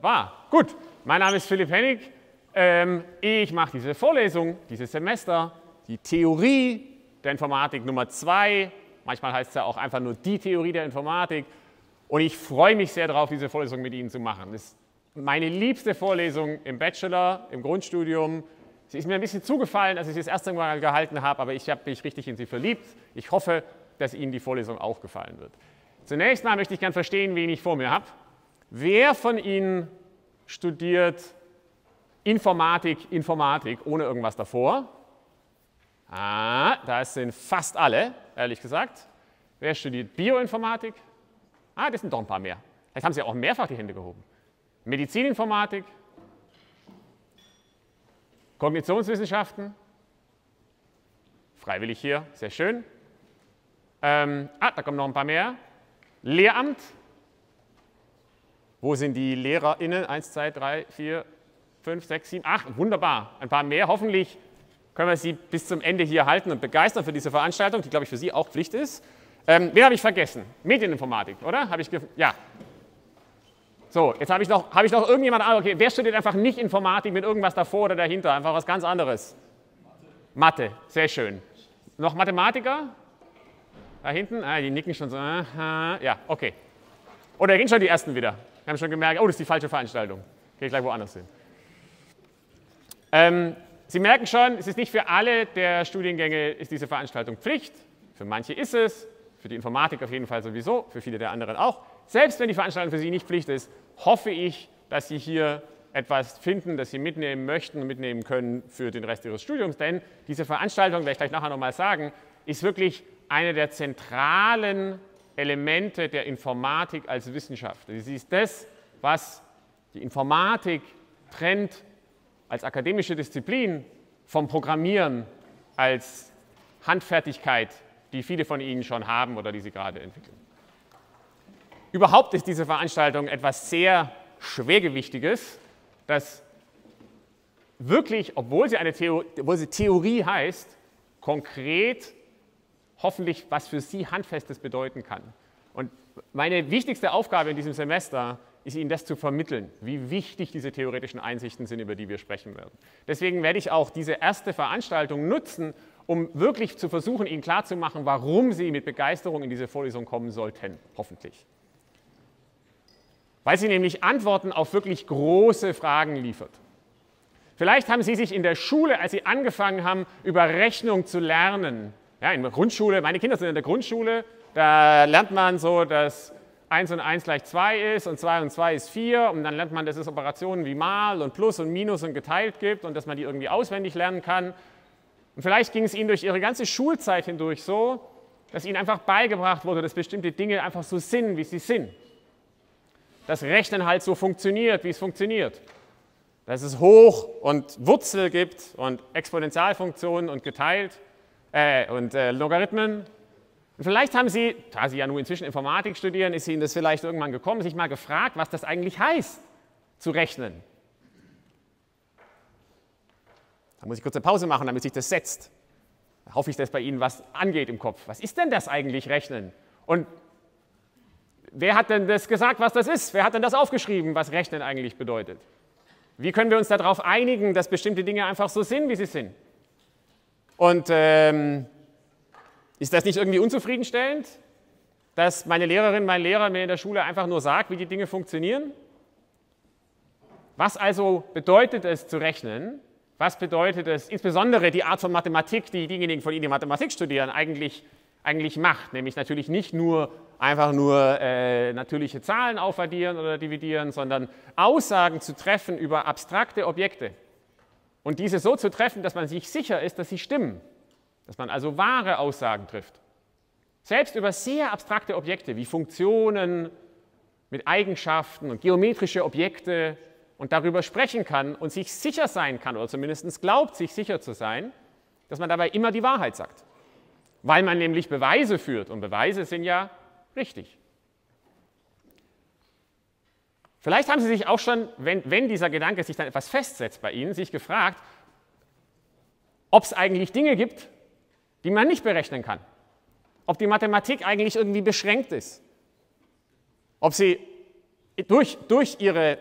Wunderbar. Gut, mein Name ist Philipp Hennig. Ähm, ich mache diese Vorlesung, dieses Semester, die Theorie der Informatik Nummer 2. Manchmal heißt es ja auch einfach nur die Theorie der Informatik. Und ich freue mich sehr darauf, diese Vorlesung mit Ihnen zu machen. Das ist meine liebste Vorlesung im Bachelor, im Grundstudium. Sie ist mir ein bisschen zugefallen, als ich sie das erste Mal gehalten habe, aber ich habe mich richtig in sie verliebt. Ich hoffe, dass Ihnen die Vorlesung auch gefallen wird. Zunächst mal möchte ich gerne verstehen, wen ich vor mir habe. Wer von Ihnen studiert Informatik, Informatik ohne irgendwas davor? Ah, das sind fast alle, ehrlich gesagt. Wer studiert Bioinformatik? Ah, das sind doch ein paar mehr. Vielleicht haben Sie auch mehrfach die Hände gehoben. Medizininformatik, Kognitionswissenschaften, freiwillig hier, sehr schön. Ähm, ah, da kommen noch ein paar mehr. Lehramt. Wo sind die LehrerInnen? Eins, zwei, drei, vier, fünf, sechs, sieben, acht. Wunderbar. Ein paar mehr. Hoffentlich können wir Sie bis zum Ende hier halten und begeistern für diese Veranstaltung, die, glaube ich, für Sie auch Pflicht ist. Ähm, wen habe ich vergessen? Medieninformatik, oder? Habe ich ja. So, jetzt habe ich, noch, habe ich noch irgendjemand, ah, okay, wer studiert einfach nicht Informatik mit irgendwas davor oder dahinter, einfach was ganz anderes? Mathe, Mathe. sehr schön. Noch Mathematiker? Da hinten? Ah, die nicken schon so. Aha. Ja, okay. Oder gehen schon die ersten wieder. Haben schon gemerkt, oh, das ist die falsche Veranstaltung. Gehe ich gleich woanders hin. Ähm, Sie merken schon, es ist nicht für alle der Studiengänge ist diese Veranstaltung Pflicht. Für manche ist es, für die Informatik auf jeden Fall sowieso, für viele der anderen auch. Selbst wenn die Veranstaltung für Sie nicht Pflicht ist, hoffe ich, dass Sie hier etwas finden, das Sie mitnehmen möchten und mitnehmen können für den Rest Ihres Studiums. Denn diese Veranstaltung, werde ich gleich nachher nochmal sagen, ist wirklich eine der zentralen Elemente der Informatik als Wissenschaft. Sie ist das, was die Informatik trennt als akademische Disziplin vom Programmieren als Handfertigkeit, die viele von Ihnen schon haben oder die Sie gerade entwickeln. Überhaupt ist diese Veranstaltung etwas sehr Schwergewichtiges, das wirklich, obwohl sie eine Theorie, obwohl sie Theorie heißt, konkret hoffentlich was für Sie Handfestes bedeuten kann. Und meine wichtigste Aufgabe in diesem Semester ist Ihnen das zu vermitteln, wie wichtig diese theoretischen Einsichten sind, über die wir sprechen werden. Deswegen werde ich auch diese erste Veranstaltung nutzen, um wirklich zu versuchen, Ihnen klarzumachen, warum Sie mit Begeisterung in diese Vorlesung kommen sollten, hoffentlich. Weil sie nämlich Antworten auf wirklich große Fragen liefert. Vielleicht haben Sie sich in der Schule, als Sie angefangen haben, über Rechnung zu lernen, ja, in der Grundschule, meine Kinder sind in der Grundschule, da lernt man so, dass 1 und 1 gleich 2 ist und 2 und 2 ist 4 und dann lernt man, dass es Operationen wie Mal und Plus und Minus und geteilt gibt und dass man die irgendwie auswendig lernen kann. Und vielleicht ging es Ihnen durch Ihre ganze Schulzeit hindurch so, dass Ihnen einfach beigebracht wurde, dass bestimmte Dinge einfach so sind, wie sie sind. Dass Rechnen halt so funktioniert, wie es funktioniert. Dass es Hoch- und Wurzel gibt und Exponentialfunktionen und geteilt äh, und äh, Logarithmen. Vielleicht haben Sie, da Sie ja nur inzwischen Informatik studieren, ist Ihnen das vielleicht irgendwann gekommen, sich mal gefragt, was das eigentlich heißt, zu rechnen. Da muss ich kurz eine Pause machen, damit sich das setzt. Da hoffe ich, dass bei Ihnen was angeht im Kopf. Was ist denn das eigentlich, Rechnen? Und wer hat denn das gesagt, was das ist? Wer hat denn das aufgeschrieben, was Rechnen eigentlich bedeutet? Wie können wir uns darauf einigen, dass bestimmte Dinge einfach so sind, wie sie sind? Und ähm, ist das nicht irgendwie unzufriedenstellend, dass meine Lehrerin, mein Lehrer mir in der Schule einfach nur sagt, wie die Dinge funktionieren? Was also bedeutet es zu rechnen? Was bedeutet es, insbesondere die Art von Mathematik, die diejenigen von Ihnen, die Mathematik studieren, eigentlich, eigentlich macht? Nämlich natürlich nicht nur einfach nur äh, natürliche Zahlen aufaddieren oder dividieren, sondern Aussagen zu treffen über abstrakte Objekte und diese so zu treffen, dass man sich sicher ist, dass sie stimmen, dass man also wahre Aussagen trifft. Selbst über sehr abstrakte Objekte wie Funktionen mit Eigenschaften und geometrische Objekte und darüber sprechen kann und sich sicher sein kann oder zumindest glaubt, sich sicher zu sein, dass man dabei immer die Wahrheit sagt. Weil man nämlich Beweise führt und Beweise sind ja richtig. Vielleicht haben Sie sich auch schon, wenn, wenn dieser Gedanke sich dann etwas festsetzt bei Ihnen, sich gefragt, ob es eigentlich Dinge gibt, die man nicht berechnen kann. Ob die Mathematik eigentlich irgendwie beschränkt ist. Ob sie durch, durch ihre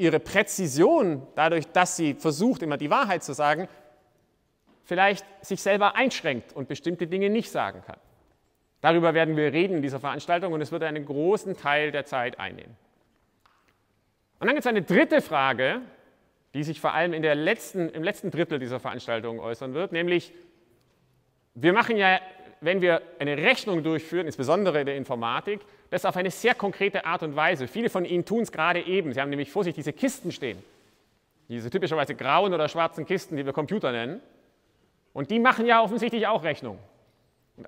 ihre Präzision, dadurch, dass sie versucht, immer die Wahrheit zu sagen, vielleicht sich selber einschränkt und bestimmte Dinge nicht sagen kann. Darüber werden wir reden in dieser Veranstaltung und es wird einen großen Teil der Zeit einnehmen. Und dann gibt es eine dritte Frage, die sich vor allem in der letzten, im letzten Drittel dieser Veranstaltung äußern wird, nämlich wir machen ja, wenn wir eine Rechnung durchführen, insbesondere in der Informatik, das auf eine sehr konkrete Art und Weise. Viele von Ihnen tun es gerade eben. Sie haben nämlich vor sich diese Kisten stehen. Diese typischerweise grauen oder schwarzen Kisten, die wir Computer nennen. Und die machen ja offensichtlich auch Rechnung.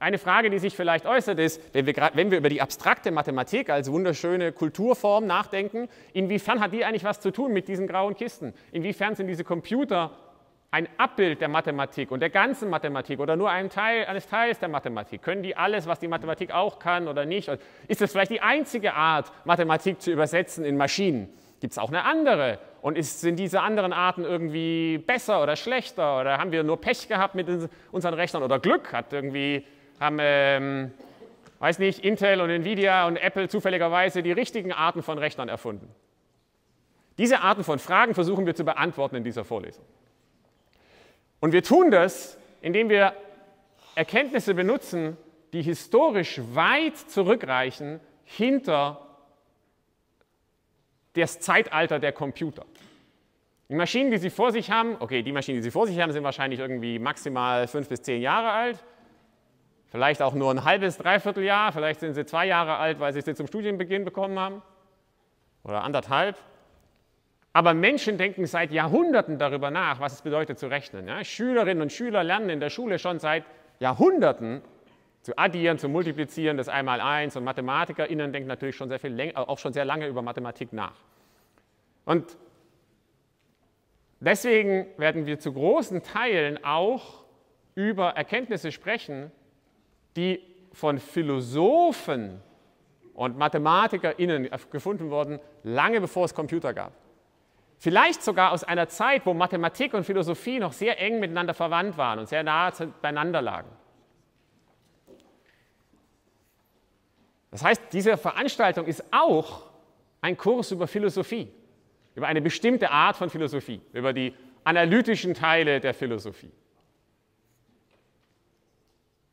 Eine Frage, die sich vielleicht äußert, ist, wenn wir, wenn wir über die abstrakte Mathematik als wunderschöne Kulturform nachdenken, inwiefern hat die eigentlich was zu tun mit diesen grauen Kisten? Inwiefern sind diese Computer ein Abbild der Mathematik und der ganzen Mathematik oder nur ein Teil, eines Teils der Mathematik? Können die alles, was die Mathematik auch kann oder nicht? Ist das vielleicht die einzige Art, Mathematik zu übersetzen in Maschinen? Gibt es auch eine andere? Und ist, sind diese anderen Arten irgendwie besser oder schlechter? Oder haben wir nur Pech gehabt mit unseren Rechnern oder Glück? Hat irgendwie, haben, ähm, weiß nicht, Intel und Nvidia und Apple zufälligerweise die richtigen Arten von Rechnern erfunden? Diese Arten von Fragen versuchen wir zu beantworten in dieser Vorlesung. Und wir tun das, indem wir Erkenntnisse benutzen, die historisch weit zurückreichen hinter das Zeitalter der Computer. Die Maschinen, die Sie vor sich haben, okay, die Maschinen, die Sie vor sich haben, sind wahrscheinlich irgendwie maximal fünf bis zehn Jahre alt. Vielleicht auch nur ein halbes, dreiviertel Jahr. Vielleicht sind sie zwei Jahre alt, weil sie sie zum Studienbeginn bekommen haben. Oder anderthalb. Aber Menschen denken seit Jahrhunderten darüber nach, was es bedeutet zu rechnen. Ja, Schülerinnen und Schüler lernen in der Schule schon seit Jahrhunderten zu addieren, zu multiplizieren, das Einmaleins. Und MathematikerInnen denken natürlich schon sehr viel auch schon sehr lange über Mathematik nach. Und deswegen werden wir zu großen Teilen auch über Erkenntnisse sprechen, die von Philosophen und MathematikerInnen gefunden wurden, lange bevor es Computer gab. Vielleicht sogar aus einer Zeit, wo Mathematik und Philosophie noch sehr eng miteinander verwandt waren und sehr nahe beieinander lagen. Das heißt, diese Veranstaltung ist auch ein Kurs über Philosophie, über eine bestimmte Art von Philosophie, über die analytischen Teile der Philosophie.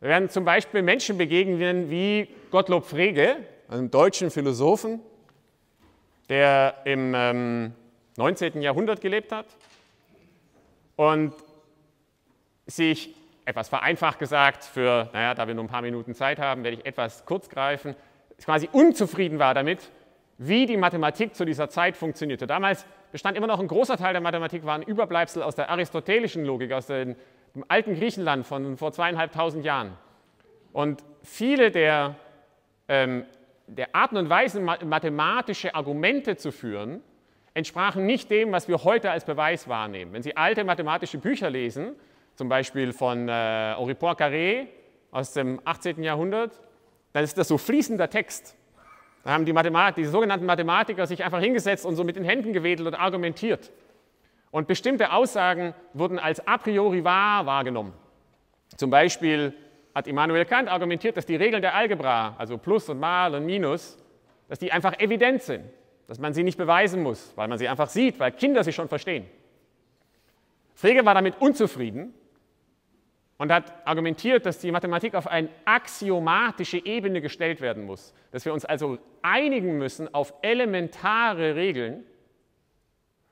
Wir werden zum Beispiel Menschen begegnen wie Gottlob Frege, einem deutschen Philosophen, der im ähm, 19. Jahrhundert gelebt hat und sich etwas vereinfacht gesagt, für, naja, da wir nur ein paar Minuten Zeit haben, werde ich etwas kurz greifen, quasi unzufrieden war damit, wie die Mathematik zu dieser Zeit funktionierte. Damals bestand immer noch ein großer Teil der Mathematik, war ein Überbleibsel aus der aristotelischen Logik, aus dem alten Griechenland von vor zweieinhalbtausend Jahren. Und viele der, ähm, der Arten und Weisen, mathematische Argumente zu führen, entsprachen nicht dem, was wir heute als Beweis wahrnehmen. Wenn Sie alte mathematische Bücher lesen, zum Beispiel von äh, Henri Poincaré aus dem 18. Jahrhundert, dann ist das so fließender Text. Da haben die, Mathemat die sogenannten Mathematiker sich einfach hingesetzt und so mit den Händen gewedelt und argumentiert. Und bestimmte Aussagen wurden als a priori wahr wahrgenommen. Zum Beispiel hat Immanuel Kant argumentiert, dass die Regeln der Algebra, also Plus und Mal und Minus, dass die einfach evident sind dass man sie nicht beweisen muss, weil man sie einfach sieht, weil Kinder sie schon verstehen. Frege war damit unzufrieden und hat argumentiert, dass die Mathematik auf eine axiomatische Ebene gestellt werden muss, dass wir uns also einigen müssen auf elementare Regeln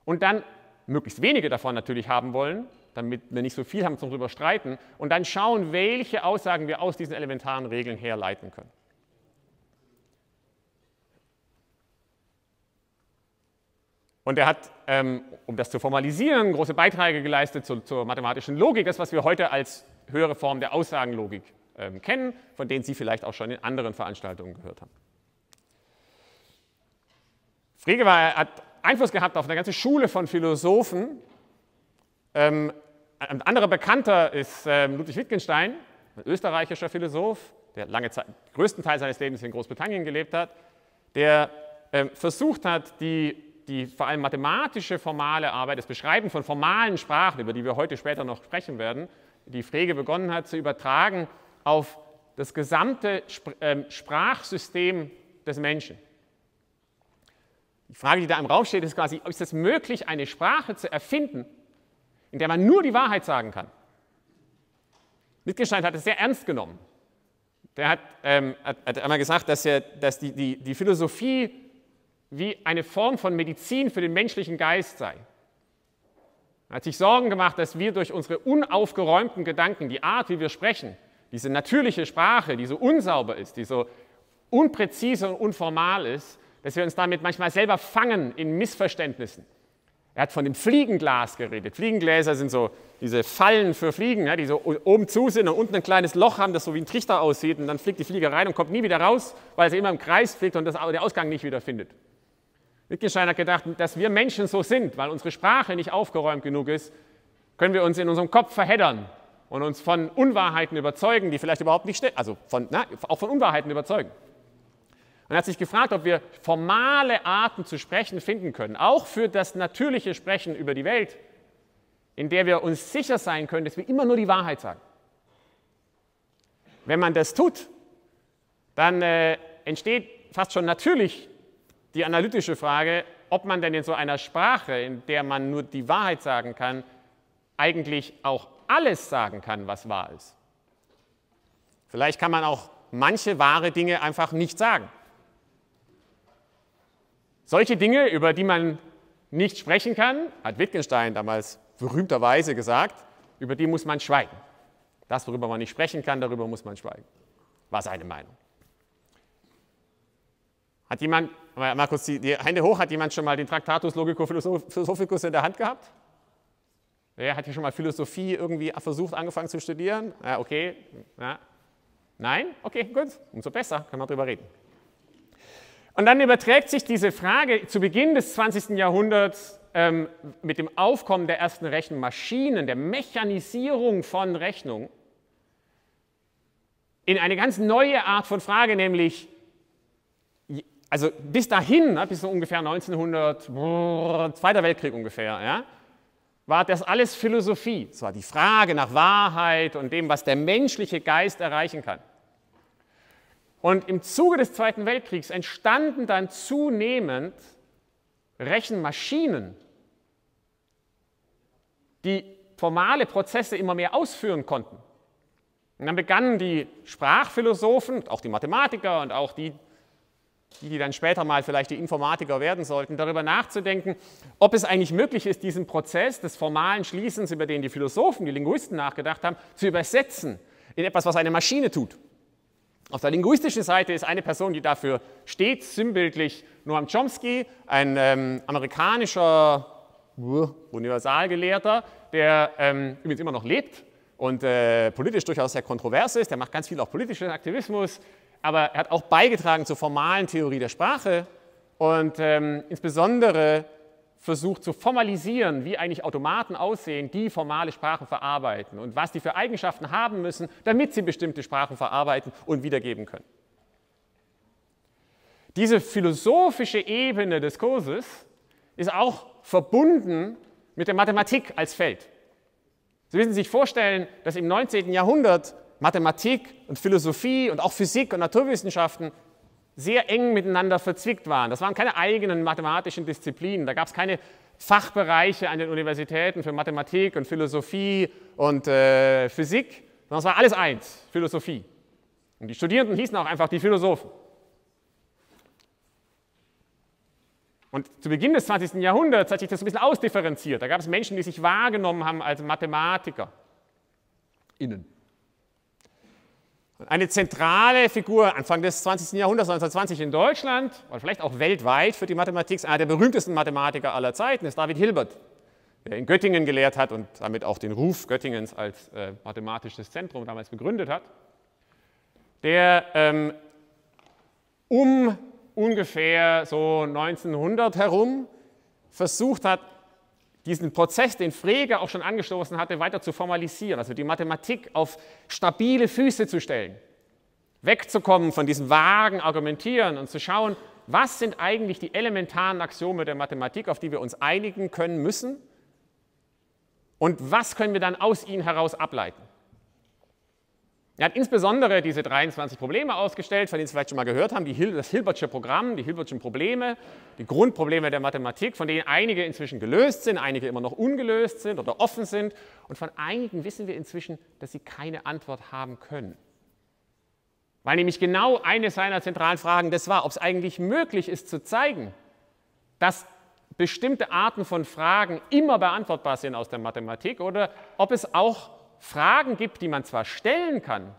und dann möglichst wenige davon natürlich haben wollen, damit wir nicht so viel haben zum darüber streiten, und dann schauen, welche Aussagen wir aus diesen elementaren Regeln herleiten können. Und er hat, ähm, um das zu formalisieren, große Beiträge geleistet zur, zur, mathematischen Logik, das, was wir heute als höhere Form der Aussagenlogik ähm, kennen, von denen Sie vielleicht auch schon in anderen Veranstaltungen gehört haben. Frege war, hat Einfluss gehabt auf eine ganze Schule von Philosophen. Ähm, ein anderer Bekannter ist ähm, Ludwig Wittgenstein, ein österreichischer Philosoph, der lange Zeit, größten Teil seines Lebens in Großbritannien gelebt hat, der ähm, versucht hat, die die vor allem mathematische formale Arbeit, das Beschreiben von formalen Sprachen, über die wir heute später noch sprechen werden, die Frege begonnen hat zu übertragen auf das gesamte ähm, Sprachsystem des Menschen. Die Frage, die da im Raum steht, ist quasi, ist es möglich, eine Sprache zu erfinden, in der man nur die Wahrheit sagen kann? Wittgenstein hat es sehr ernst genommen. Der hat, ähm, hat, hat einmal gesagt, dass, er, dass die, die, die Philosophie wie eine Form von Medizin für den menschlichen Geist sei. Er hat sich Sorgen gemacht, dass wir durch unsere unaufgeräumten Gedanken, die Art, wie wir sprechen, diese natürliche Sprache, die so unsauber ist, die so unpräzise und unformal ist, dass wir uns damit manchmal selber fangen in Missverständnissen. Er hat von dem Fliegenglas geredet. Fliegengläser sind so diese Fallen für Fliegen, ja, die so oben zu sind und unten ein kleines Loch haben, das so wie ein Trichter aussieht. Und dann fliegt die Fliege rein und kommt nie wieder raus, weil sie immer im Kreis fliegt und das, der Ausgang nicht wieder findet. Wittgenstein hat gedacht, dass wir Menschen so sind, weil unsere Sprache nicht aufgeräumt genug ist, können wir uns in unserem Kopf verheddern und uns von Unwahrheiten überzeugen, die vielleicht überhaupt nicht stimmen, also von, na, auch von Unwahrheiten überzeugen. Und er hat sich gefragt, ob wir formale Arten zu sprechen finden können, auch für das natürliche Sprechen über die Welt, in der wir uns sicher sein können, dass wir immer nur die Wahrheit sagen. Wenn man das tut, dann äh, entsteht fast schon natürlich die analytische Frage, ob man denn in so einer Sprache, in der man nur die Wahrheit sagen kann, eigentlich auch alles sagen kann, was wahr ist. Vielleicht kann man auch manche wahre Dinge einfach nicht sagen. Solche Dinge, über die man nicht sprechen kann, hat Wittgenstein damals berühmterweise gesagt, über die muss man schweigen. Das, worüber man nicht sprechen kann, darüber muss man schweigen. War seine Meinung. Hat jemand, Markus, die, die Hände hoch, hat jemand schon mal den Traktatus Logico Philosophicus in der Hand gehabt? Wer hat hier schon mal Philosophie irgendwie versucht, angefangen zu studieren? Ja, okay. Ja. Nein? Okay, gut. Umso besser, können wir darüber reden. Und dann überträgt sich diese Frage zu Beginn des 20. Jahrhunderts ähm, mit dem Aufkommen der ersten Rechenmaschinen, der Mechanisierung von Rechnung, in eine ganz neue Art von Frage, nämlich, also bis dahin, ne, bis so ungefähr 1900, brrr, Zweiter Weltkrieg ungefähr, ja, war das alles Philosophie. Es war die Frage nach Wahrheit und dem, was der menschliche Geist erreichen kann. Und im Zuge des Zweiten Weltkriegs entstanden dann zunehmend Rechenmaschinen, die formale Prozesse immer mehr ausführen konnten. Und dann begannen die Sprachphilosophen, auch die Mathematiker und auch die, die dann später mal vielleicht die Informatiker werden sollten, darüber nachzudenken, ob es eigentlich möglich ist, diesen Prozess des formalen Schließens, über den die Philosophen, die Linguisten nachgedacht haben, zu übersetzen in etwas, was eine Maschine tut. Auf der linguistischen Seite ist eine Person, die dafür steht, sinnbildlich Noam Chomsky, ein ähm, amerikanischer Universalgelehrter, der ähm, übrigens immer noch lebt und äh, politisch durchaus sehr kontrovers ist. Der macht ganz viel auch politischen Aktivismus, aber er hat auch beigetragen zur formalen Theorie der Sprache und ähm, insbesondere versucht zu formalisieren, wie eigentlich Automaten aussehen, die formale Sprachen verarbeiten und was die für Eigenschaften haben müssen, damit sie bestimmte Sprachen verarbeiten und wiedergeben können. Diese philosophische Ebene des Kurses ist auch verbunden mit der Mathematik als Feld. Sie müssen sich vorstellen, dass im 19. Jahrhundert Mathematik und Philosophie und auch Physik und Naturwissenschaften sehr eng miteinander verzwickt waren. Das waren keine eigenen mathematischen Disziplinen. Da gab es keine Fachbereiche an den Universitäten für Mathematik und Philosophie und äh, Physik, sondern es war alles eins, Philosophie. Und die Studierenden hießen auch einfach die Philosophen. Und zu Beginn des 20. Jahrhunderts hat sich das ein bisschen ausdifferenziert. Da gab es Menschen, die sich wahrgenommen haben als Mathematiker. Innen. Eine zentrale Figur Anfang des 20. Jahrhunderts, 1920 in Deutschland oder vielleicht auch weltweit für die Mathematik, einer der berühmtesten Mathematiker aller Zeiten ist David Hilbert, der in Göttingen gelehrt hat und damit auch den Ruf Göttingens als äh, mathematisches Zentrum damals begründet hat, der ähm, um ungefähr so 1900 herum versucht hat, diesen Prozess, den Frege auch schon angestoßen hatte, weiter zu formalisieren, also die Mathematik auf stabile Füße zu stellen, wegzukommen von diesem vagen Argumentieren und zu schauen, was sind eigentlich die elementaren Axiome der Mathematik, auf die wir uns einigen können müssen und was können wir dann aus ihnen heraus ableiten. Er hat insbesondere diese 23 Probleme ausgestellt, von denen Sie vielleicht schon mal gehört haben, die, das Hilbertsche Programm, die Hilbertschen Probleme, die Grundprobleme der Mathematik, von denen einige inzwischen gelöst sind, einige immer noch ungelöst sind oder offen sind. Und von einigen wissen wir inzwischen, dass sie keine Antwort haben können. Weil nämlich genau eine seiner zentralen Fragen das war, ob es eigentlich möglich ist zu zeigen, dass bestimmte Arten von Fragen immer beantwortbar sind aus der Mathematik oder ob es auch Fragen gibt, die man zwar stellen kann,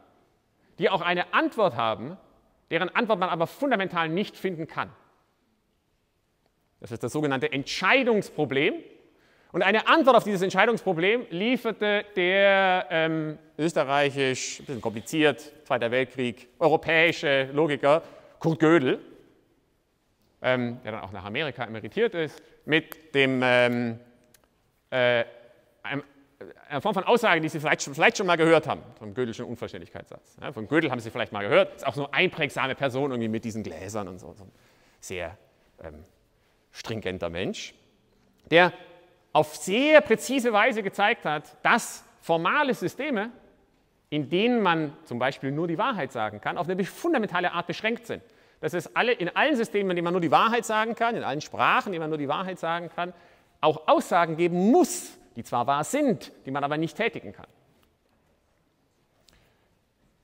die auch eine Antwort haben, deren Antwort man aber fundamental nicht finden kann. Das ist das sogenannte Entscheidungsproblem. Und eine Antwort auf dieses Entscheidungsproblem lieferte der ähm, österreichisch, ein bisschen kompliziert, Zweiter Weltkrieg, europäische Logiker Kurt Gödel, ähm, der dann auch nach Amerika emeritiert ist, mit dem, ähm, äh, einem eine Form von Aussage, die Sie vielleicht schon, vielleicht schon mal gehört haben, vom Gödelschen Unverständlichkeitssatz. Ja, von Gödel haben Sie vielleicht mal gehört, ist auch so eine einprägsame Person irgendwie mit diesen Gläsern und so, so ein sehr ähm, stringenter Mensch, der auf sehr präzise Weise gezeigt hat, dass formale Systeme, in denen man zum Beispiel nur die Wahrheit sagen kann, auf eine fundamentale Art beschränkt sind. Dass es alle, in allen Systemen, in denen man nur die Wahrheit sagen kann, in allen Sprachen, in denen man nur die Wahrheit sagen kann, auch Aussagen geben muss, die zwar wahr sind, die man aber nicht tätigen kann.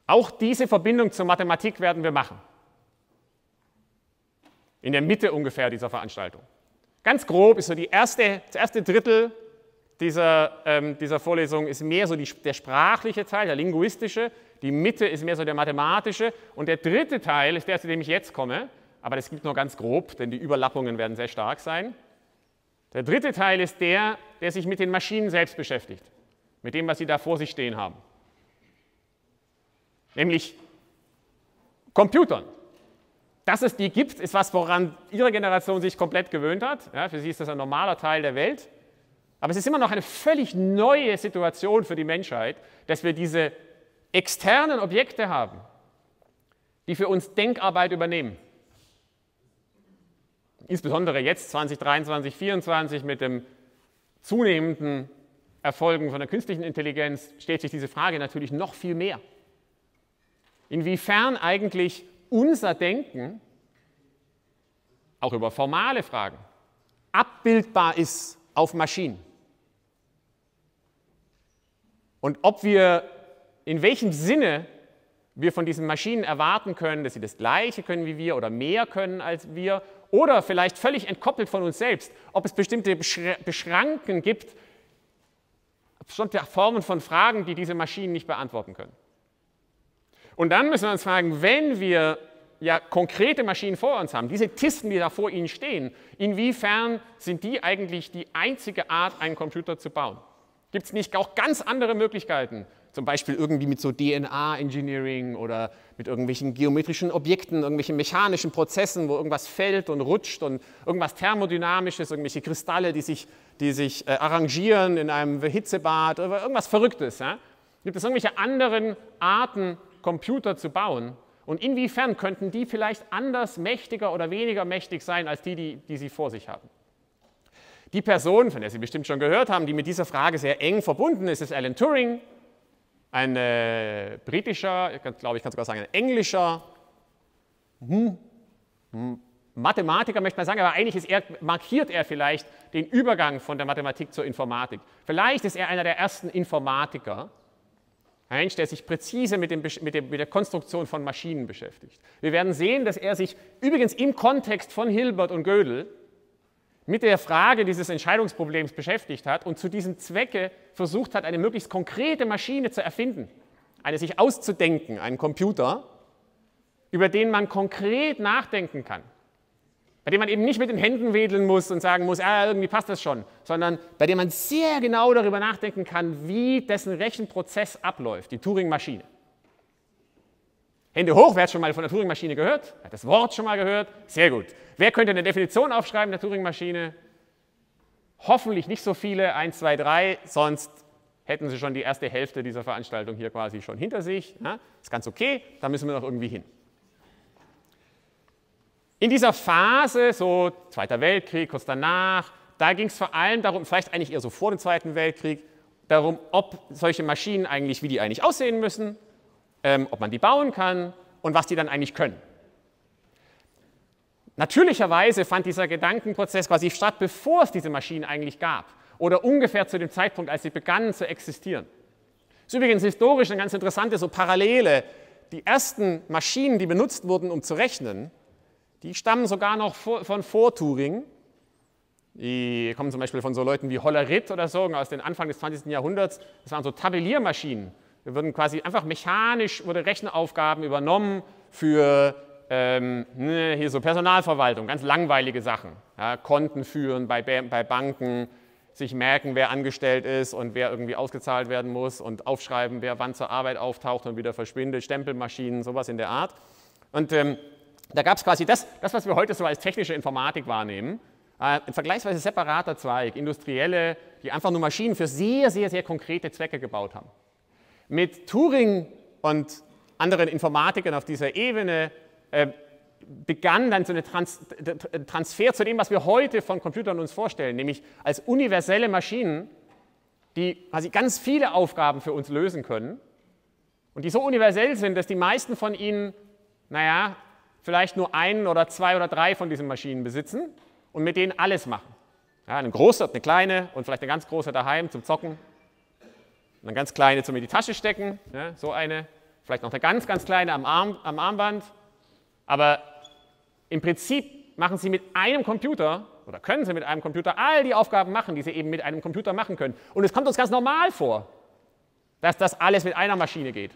Auch diese Verbindung zur Mathematik werden wir machen. In der Mitte ungefähr dieser Veranstaltung. Ganz grob ist so die erste, das erste Drittel dieser, ähm, dieser Vorlesung ist mehr so die, der sprachliche Teil, der linguistische. Die Mitte ist mehr so der mathematische. Und der dritte Teil ist der, zu dem ich jetzt komme. Aber das gibt nur ganz grob, denn die Überlappungen werden sehr stark sein. Der dritte Teil ist der, der sich mit den Maschinen selbst beschäftigt, mit dem, was sie da vor sich stehen haben. Nämlich Computern. Dass es die gibt, ist was, woran Ihre Generation sich komplett gewöhnt hat. Ja, für Sie ist das ein normaler Teil der Welt. Aber es ist immer noch eine völlig neue Situation für die Menschheit, dass wir diese externen Objekte haben, die für uns Denkarbeit übernehmen insbesondere jetzt 2023, 2024 mit dem zunehmenden Erfolgen von der künstlichen Intelligenz stellt sich diese Frage natürlich noch viel mehr. Inwiefern eigentlich unser Denken, auch über formale Fragen, abbildbar ist auf Maschinen. Und ob wir, in welchem Sinne wir von diesen Maschinen erwarten können, dass sie das Gleiche können wie wir oder mehr können als wir oder vielleicht völlig entkoppelt von uns selbst, ob es bestimmte Beschranken gibt, bestimmte Formen von Fragen, die diese Maschinen nicht beantworten können. Und dann müssen wir uns fragen, wenn wir ja konkrete Maschinen vor uns haben, diese Tisten, die da vor ihnen stehen, inwiefern sind die eigentlich die einzige Art, einen Computer zu bauen? Gibt es nicht auch ganz andere Möglichkeiten, zum Beispiel irgendwie mit so DNA-Engineering oder mit irgendwelchen geometrischen Objekten, irgendwelchen mechanischen Prozessen, wo irgendwas fällt und rutscht und irgendwas Thermodynamisches, irgendwelche Kristalle, die sich, die sich äh, arrangieren in einem Hitzebad, oder irgendwas Verrücktes. Ja? Gibt es irgendwelche anderen Arten, Computer zu bauen? Und inwiefern könnten die vielleicht anders mächtiger oder weniger mächtig sein als die, die, die sie vor sich haben? Die Person, von der Sie bestimmt schon gehört haben, die mit dieser Frage sehr eng verbunden ist, ist Alan Turing ein äh, britischer, ich glaube, ich kann sogar sagen, ein englischer hm, hm, Mathematiker, möchte man sagen, aber eigentlich er, markiert er vielleicht den Übergang von der Mathematik zur Informatik. Vielleicht ist er einer der ersten Informatiker, ein Mensch, der sich präzise mit, dem, mit, dem, mit der Konstruktion von Maschinen beschäftigt. Wir werden sehen, dass er sich übrigens im Kontext von Hilbert und Gödel mit der Frage dieses Entscheidungsproblems beschäftigt hat und zu diesem Zwecke versucht hat, eine möglichst konkrete Maschine zu erfinden, eine sich auszudenken, einen Computer, über den man konkret nachdenken kann, bei dem man eben nicht mit den Händen wedeln muss und sagen muss, ah, irgendwie passt das schon, sondern bei dem man sehr genau darüber nachdenken kann, wie dessen Rechenprozess abläuft, die Turing-Maschine. Hände hoch, wer hat schon mal von der Turing-Maschine gehört? Hat das Wort schon mal gehört? Sehr gut. Wer könnte eine Definition aufschreiben der Turing-Maschine? Hoffentlich nicht so viele, 1, 2, 3, sonst hätten Sie schon die erste Hälfte dieser Veranstaltung hier quasi schon hinter sich. Ja, ist ganz okay, da müssen wir noch irgendwie hin. In dieser Phase, so Zweiter Weltkrieg, kurz danach, da ging es vor allem darum, vielleicht eigentlich eher so vor dem Zweiten Weltkrieg, darum, ob solche Maschinen eigentlich, wie die eigentlich aussehen müssen ähm, ob man die bauen kann und was die dann eigentlich können. Natürlicherweise fand dieser Gedankenprozess quasi statt, bevor es diese Maschinen eigentlich gab oder ungefähr zu dem Zeitpunkt, als sie begannen zu existieren. Das ist übrigens historisch eine ganz interessante so Parallele. Die ersten Maschinen, die benutzt wurden, um zu rechnen, die stammen sogar noch von vor Turing. Die kommen zum Beispiel von so Leuten wie Hollerith oder so aus den Anfang des 20. Jahrhunderts. Das waren so Tabelliermaschinen. Da wurden quasi einfach mechanisch wurde Rechenaufgaben übernommen für ähm, ne, hier so Personalverwaltung, ganz langweilige Sachen. Ja, Konten führen bei, bei Banken, sich merken, wer angestellt ist und wer irgendwie ausgezahlt werden muss und aufschreiben, wer wann zur Arbeit auftaucht und wieder verschwindet, Stempelmaschinen, sowas in der Art. Und ähm, da gab es quasi das, das, was wir heute so als technische Informatik wahrnehmen, äh, ein vergleichsweise separater Zweig, Industrielle, die einfach nur Maschinen für sehr, sehr, sehr konkrete Zwecke gebaut haben. Mit Turing und anderen Informatikern auf dieser Ebene äh, begann dann so ein Trans Transfer zu dem, was wir heute von Computern uns vorstellen, nämlich als universelle Maschinen, die quasi ganz viele Aufgaben für uns lösen können und die so universell sind, dass die meisten von ihnen, naja, vielleicht nur einen oder zwei oder drei von diesen Maschinen besitzen und mit denen alles machen. Ja, eine große, eine kleine und vielleicht eine ganz große daheim zum Zocken, eine ganz kleine zum in die Tasche stecken, ja, so eine, vielleicht noch eine ganz, ganz kleine am, Arm, am Armband, aber im Prinzip machen Sie mit einem Computer oder können Sie mit einem Computer all die Aufgaben machen, die Sie eben mit einem Computer machen können. Und es kommt uns ganz normal vor, dass das alles mit einer Maschine geht.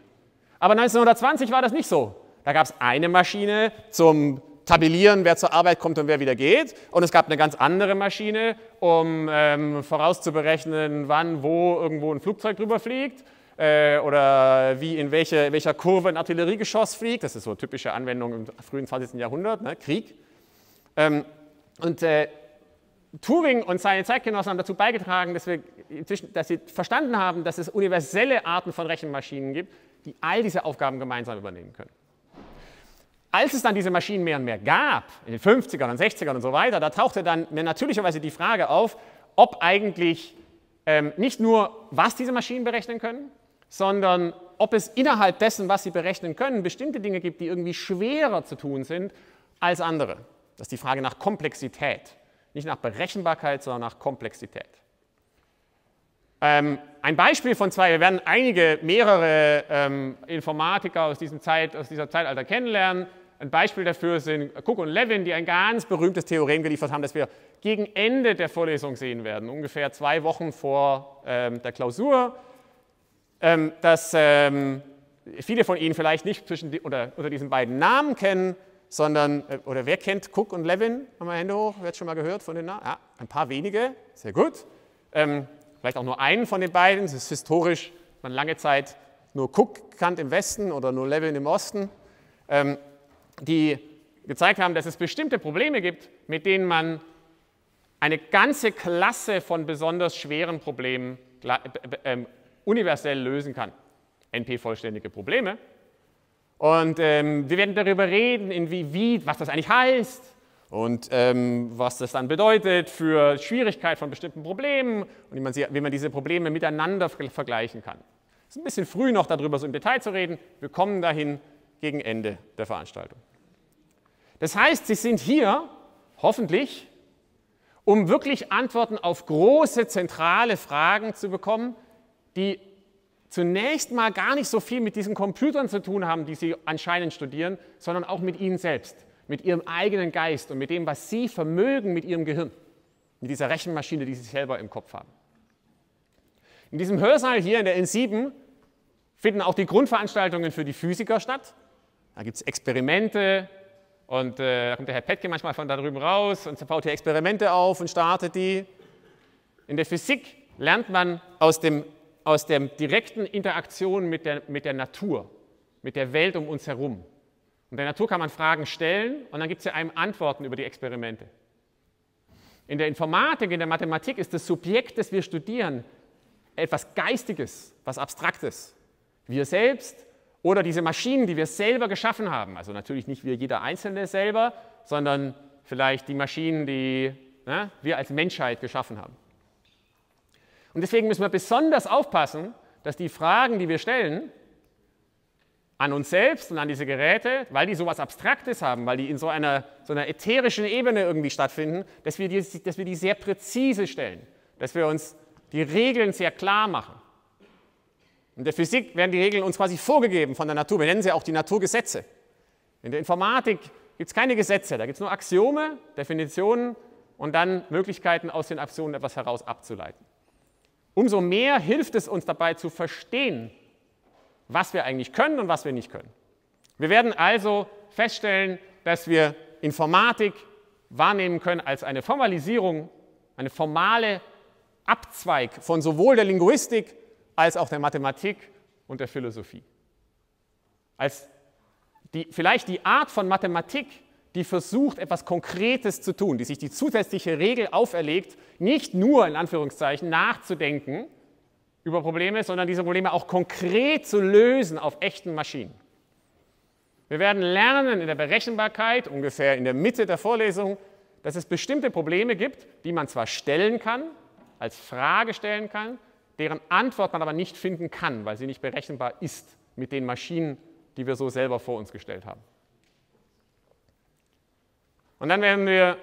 Aber 1920 war das nicht so. Da gab es eine Maschine zum Tabellieren, wer zur Arbeit kommt und wer wieder geht. Und es gab eine ganz andere Maschine, um ähm, vorauszuberechnen, wann, wo irgendwo ein Flugzeug drüber fliegt äh, oder wie in welche, welcher Kurve ein Artilleriegeschoss fliegt. Das ist so eine typische Anwendung im frühen 20. Jahrhundert, ne? Krieg. Ähm, und äh, Turing und seine Zeitgenossen haben dazu beigetragen, dass, wir dass sie verstanden haben, dass es universelle Arten von Rechenmaschinen gibt, die all diese Aufgaben gemeinsam übernehmen können. Als es dann diese Maschinen mehr und mehr gab, in den 50ern und 60ern und so weiter, da tauchte dann natürlicherweise die Frage auf, ob eigentlich ähm, nicht nur, was diese Maschinen berechnen können, sondern ob es innerhalb dessen, was sie berechnen können, bestimmte Dinge gibt, die irgendwie schwerer zu tun sind als andere. Das ist die Frage nach Komplexität. Nicht nach Berechenbarkeit, sondern nach Komplexität. Ähm, ein Beispiel von zwei, wir werden einige, mehrere ähm, Informatiker aus, diesem Zeit, aus dieser Zeitalter kennenlernen. Ein Beispiel dafür sind Cook und Levin, die ein ganz berühmtes Theorem geliefert haben, das wir gegen Ende der Vorlesung sehen werden, ungefähr zwei Wochen vor ähm, der Klausur ähm, dass ähm, viele von Ihnen vielleicht nicht zwischen die, oder, unter diesen beiden Namen kennen, sondern, äh, oder wer kennt Cook und Levin? Haben wir Hände hoch? Wer hat schon mal gehört von den Namen? Ja, ein paar wenige, sehr gut. Ähm, vielleicht auch nur einen von den beiden. Es ist historisch, man lange Zeit nur Cook kannt im Westen oder nur Levin im Osten, ähm, die gezeigt haben, dass es bestimmte Probleme gibt, mit denen man eine ganze Klasse von besonders schweren Problemen ähm, universell lösen kann. NP-vollständige Probleme. Und ähm, wir werden darüber reden, inwie, wie, was das eigentlich heißt und ähm, was das dann bedeutet für Schwierigkeit von bestimmten Problemen und wie man, sie, wie man diese Probleme miteinander vergleichen kann. Es ist ein bisschen früh noch darüber so im Detail zu reden. Wir kommen dahin gegen Ende der Veranstaltung. Das heißt, Sie sind hier hoffentlich, um wirklich Antworten auf große zentrale Fragen zu bekommen, die zunächst mal gar nicht so viel mit diesen Computern zu tun haben, die Sie anscheinend studieren, sondern auch mit Ihnen selbst, mit Ihrem eigenen Geist und mit dem, was Sie vermögen mit Ihrem Gehirn, mit dieser Rechenmaschine, die Sie selber im Kopf haben. In diesem Hörsaal hier in der N7 finden auch die Grundveranstaltungen für die Physiker statt. Da gibt es Experimente und äh, da kommt der Herr Petke manchmal von da drüben raus und baut hier Experimente auf und startet die. In der Physik lernt man aus dem aus der direkten Interaktion mit der, mit der Natur, mit der Welt um uns herum. Und der Natur kann man Fragen stellen und dann gibt es ja einem Antworten über die Experimente. In der Informatik, in der Mathematik ist das Subjekt, das wir studieren, etwas Geistiges, was Abstraktes. Wir selbst oder diese Maschinen, die wir selber geschaffen haben. Also natürlich nicht wir jeder Einzelne selber, sondern vielleicht die Maschinen, die ne, wir als Menschheit geschaffen haben. Und deswegen müssen wir besonders aufpassen, dass die Fragen, die wir stellen, an uns selbst und an diese Geräte, weil die so etwas Abstraktes haben, weil die in so einer, so einer ätherischen Ebene irgendwie stattfinden, dass wir, die, dass wir die sehr präzise stellen, dass wir uns die Regeln sehr klar machen. In der Physik werden die Regeln uns quasi vorgegeben von der Natur. Wir nennen sie auch die Naturgesetze. In der Informatik gibt es keine Gesetze, da gibt es nur Axiome, Definitionen und dann Möglichkeiten, aus den Aktionen etwas heraus abzuleiten. Umso mehr hilft es uns dabei zu verstehen, was wir eigentlich können und was wir nicht können. Wir werden also feststellen, dass wir Informatik wahrnehmen können als eine Formalisierung, eine formale Abzweig von sowohl der Linguistik als auch der Mathematik und der Philosophie. Als die, vielleicht die Art von Mathematik, die versucht, etwas Konkretes zu tun, die sich die zusätzliche Regel auferlegt, nicht nur in Anführungszeichen nachzudenken über Probleme, sondern diese Probleme auch konkret zu lösen auf echten Maschinen. Wir werden lernen in der Berechenbarkeit, ungefähr in der Mitte der Vorlesung, dass es bestimmte Probleme gibt, die man zwar stellen kann, als Frage stellen kann, deren Antwort man aber nicht finden kann, weil sie nicht berechenbar ist mit den Maschinen, die wir so selber vor uns gestellt haben. Und dann werden wir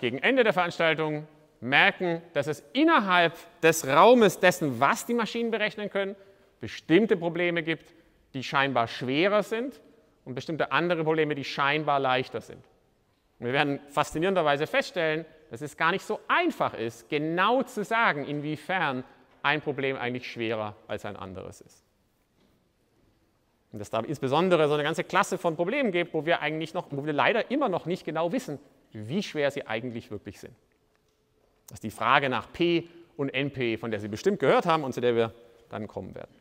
gegen Ende der Veranstaltung merken, dass es innerhalb des Raumes dessen, was die Maschinen berechnen können, bestimmte Probleme gibt, die scheinbar schwerer sind und bestimmte andere Probleme, die scheinbar leichter sind. Und wir werden faszinierenderweise feststellen, dass es gar nicht so einfach ist, genau zu sagen, inwiefern ein Problem eigentlich schwerer als ein anderes ist. Und dass da insbesondere so eine ganze Klasse von Problemen gibt, wo wir eigentlich noch, wo wir leider immer noch nicht genau wissen, wie schwer sie eigentlich wirklich sind. Das ist die Frage nach P und NP, von der Sie bestimmt gehört haben und zu der wir dann kommen werden.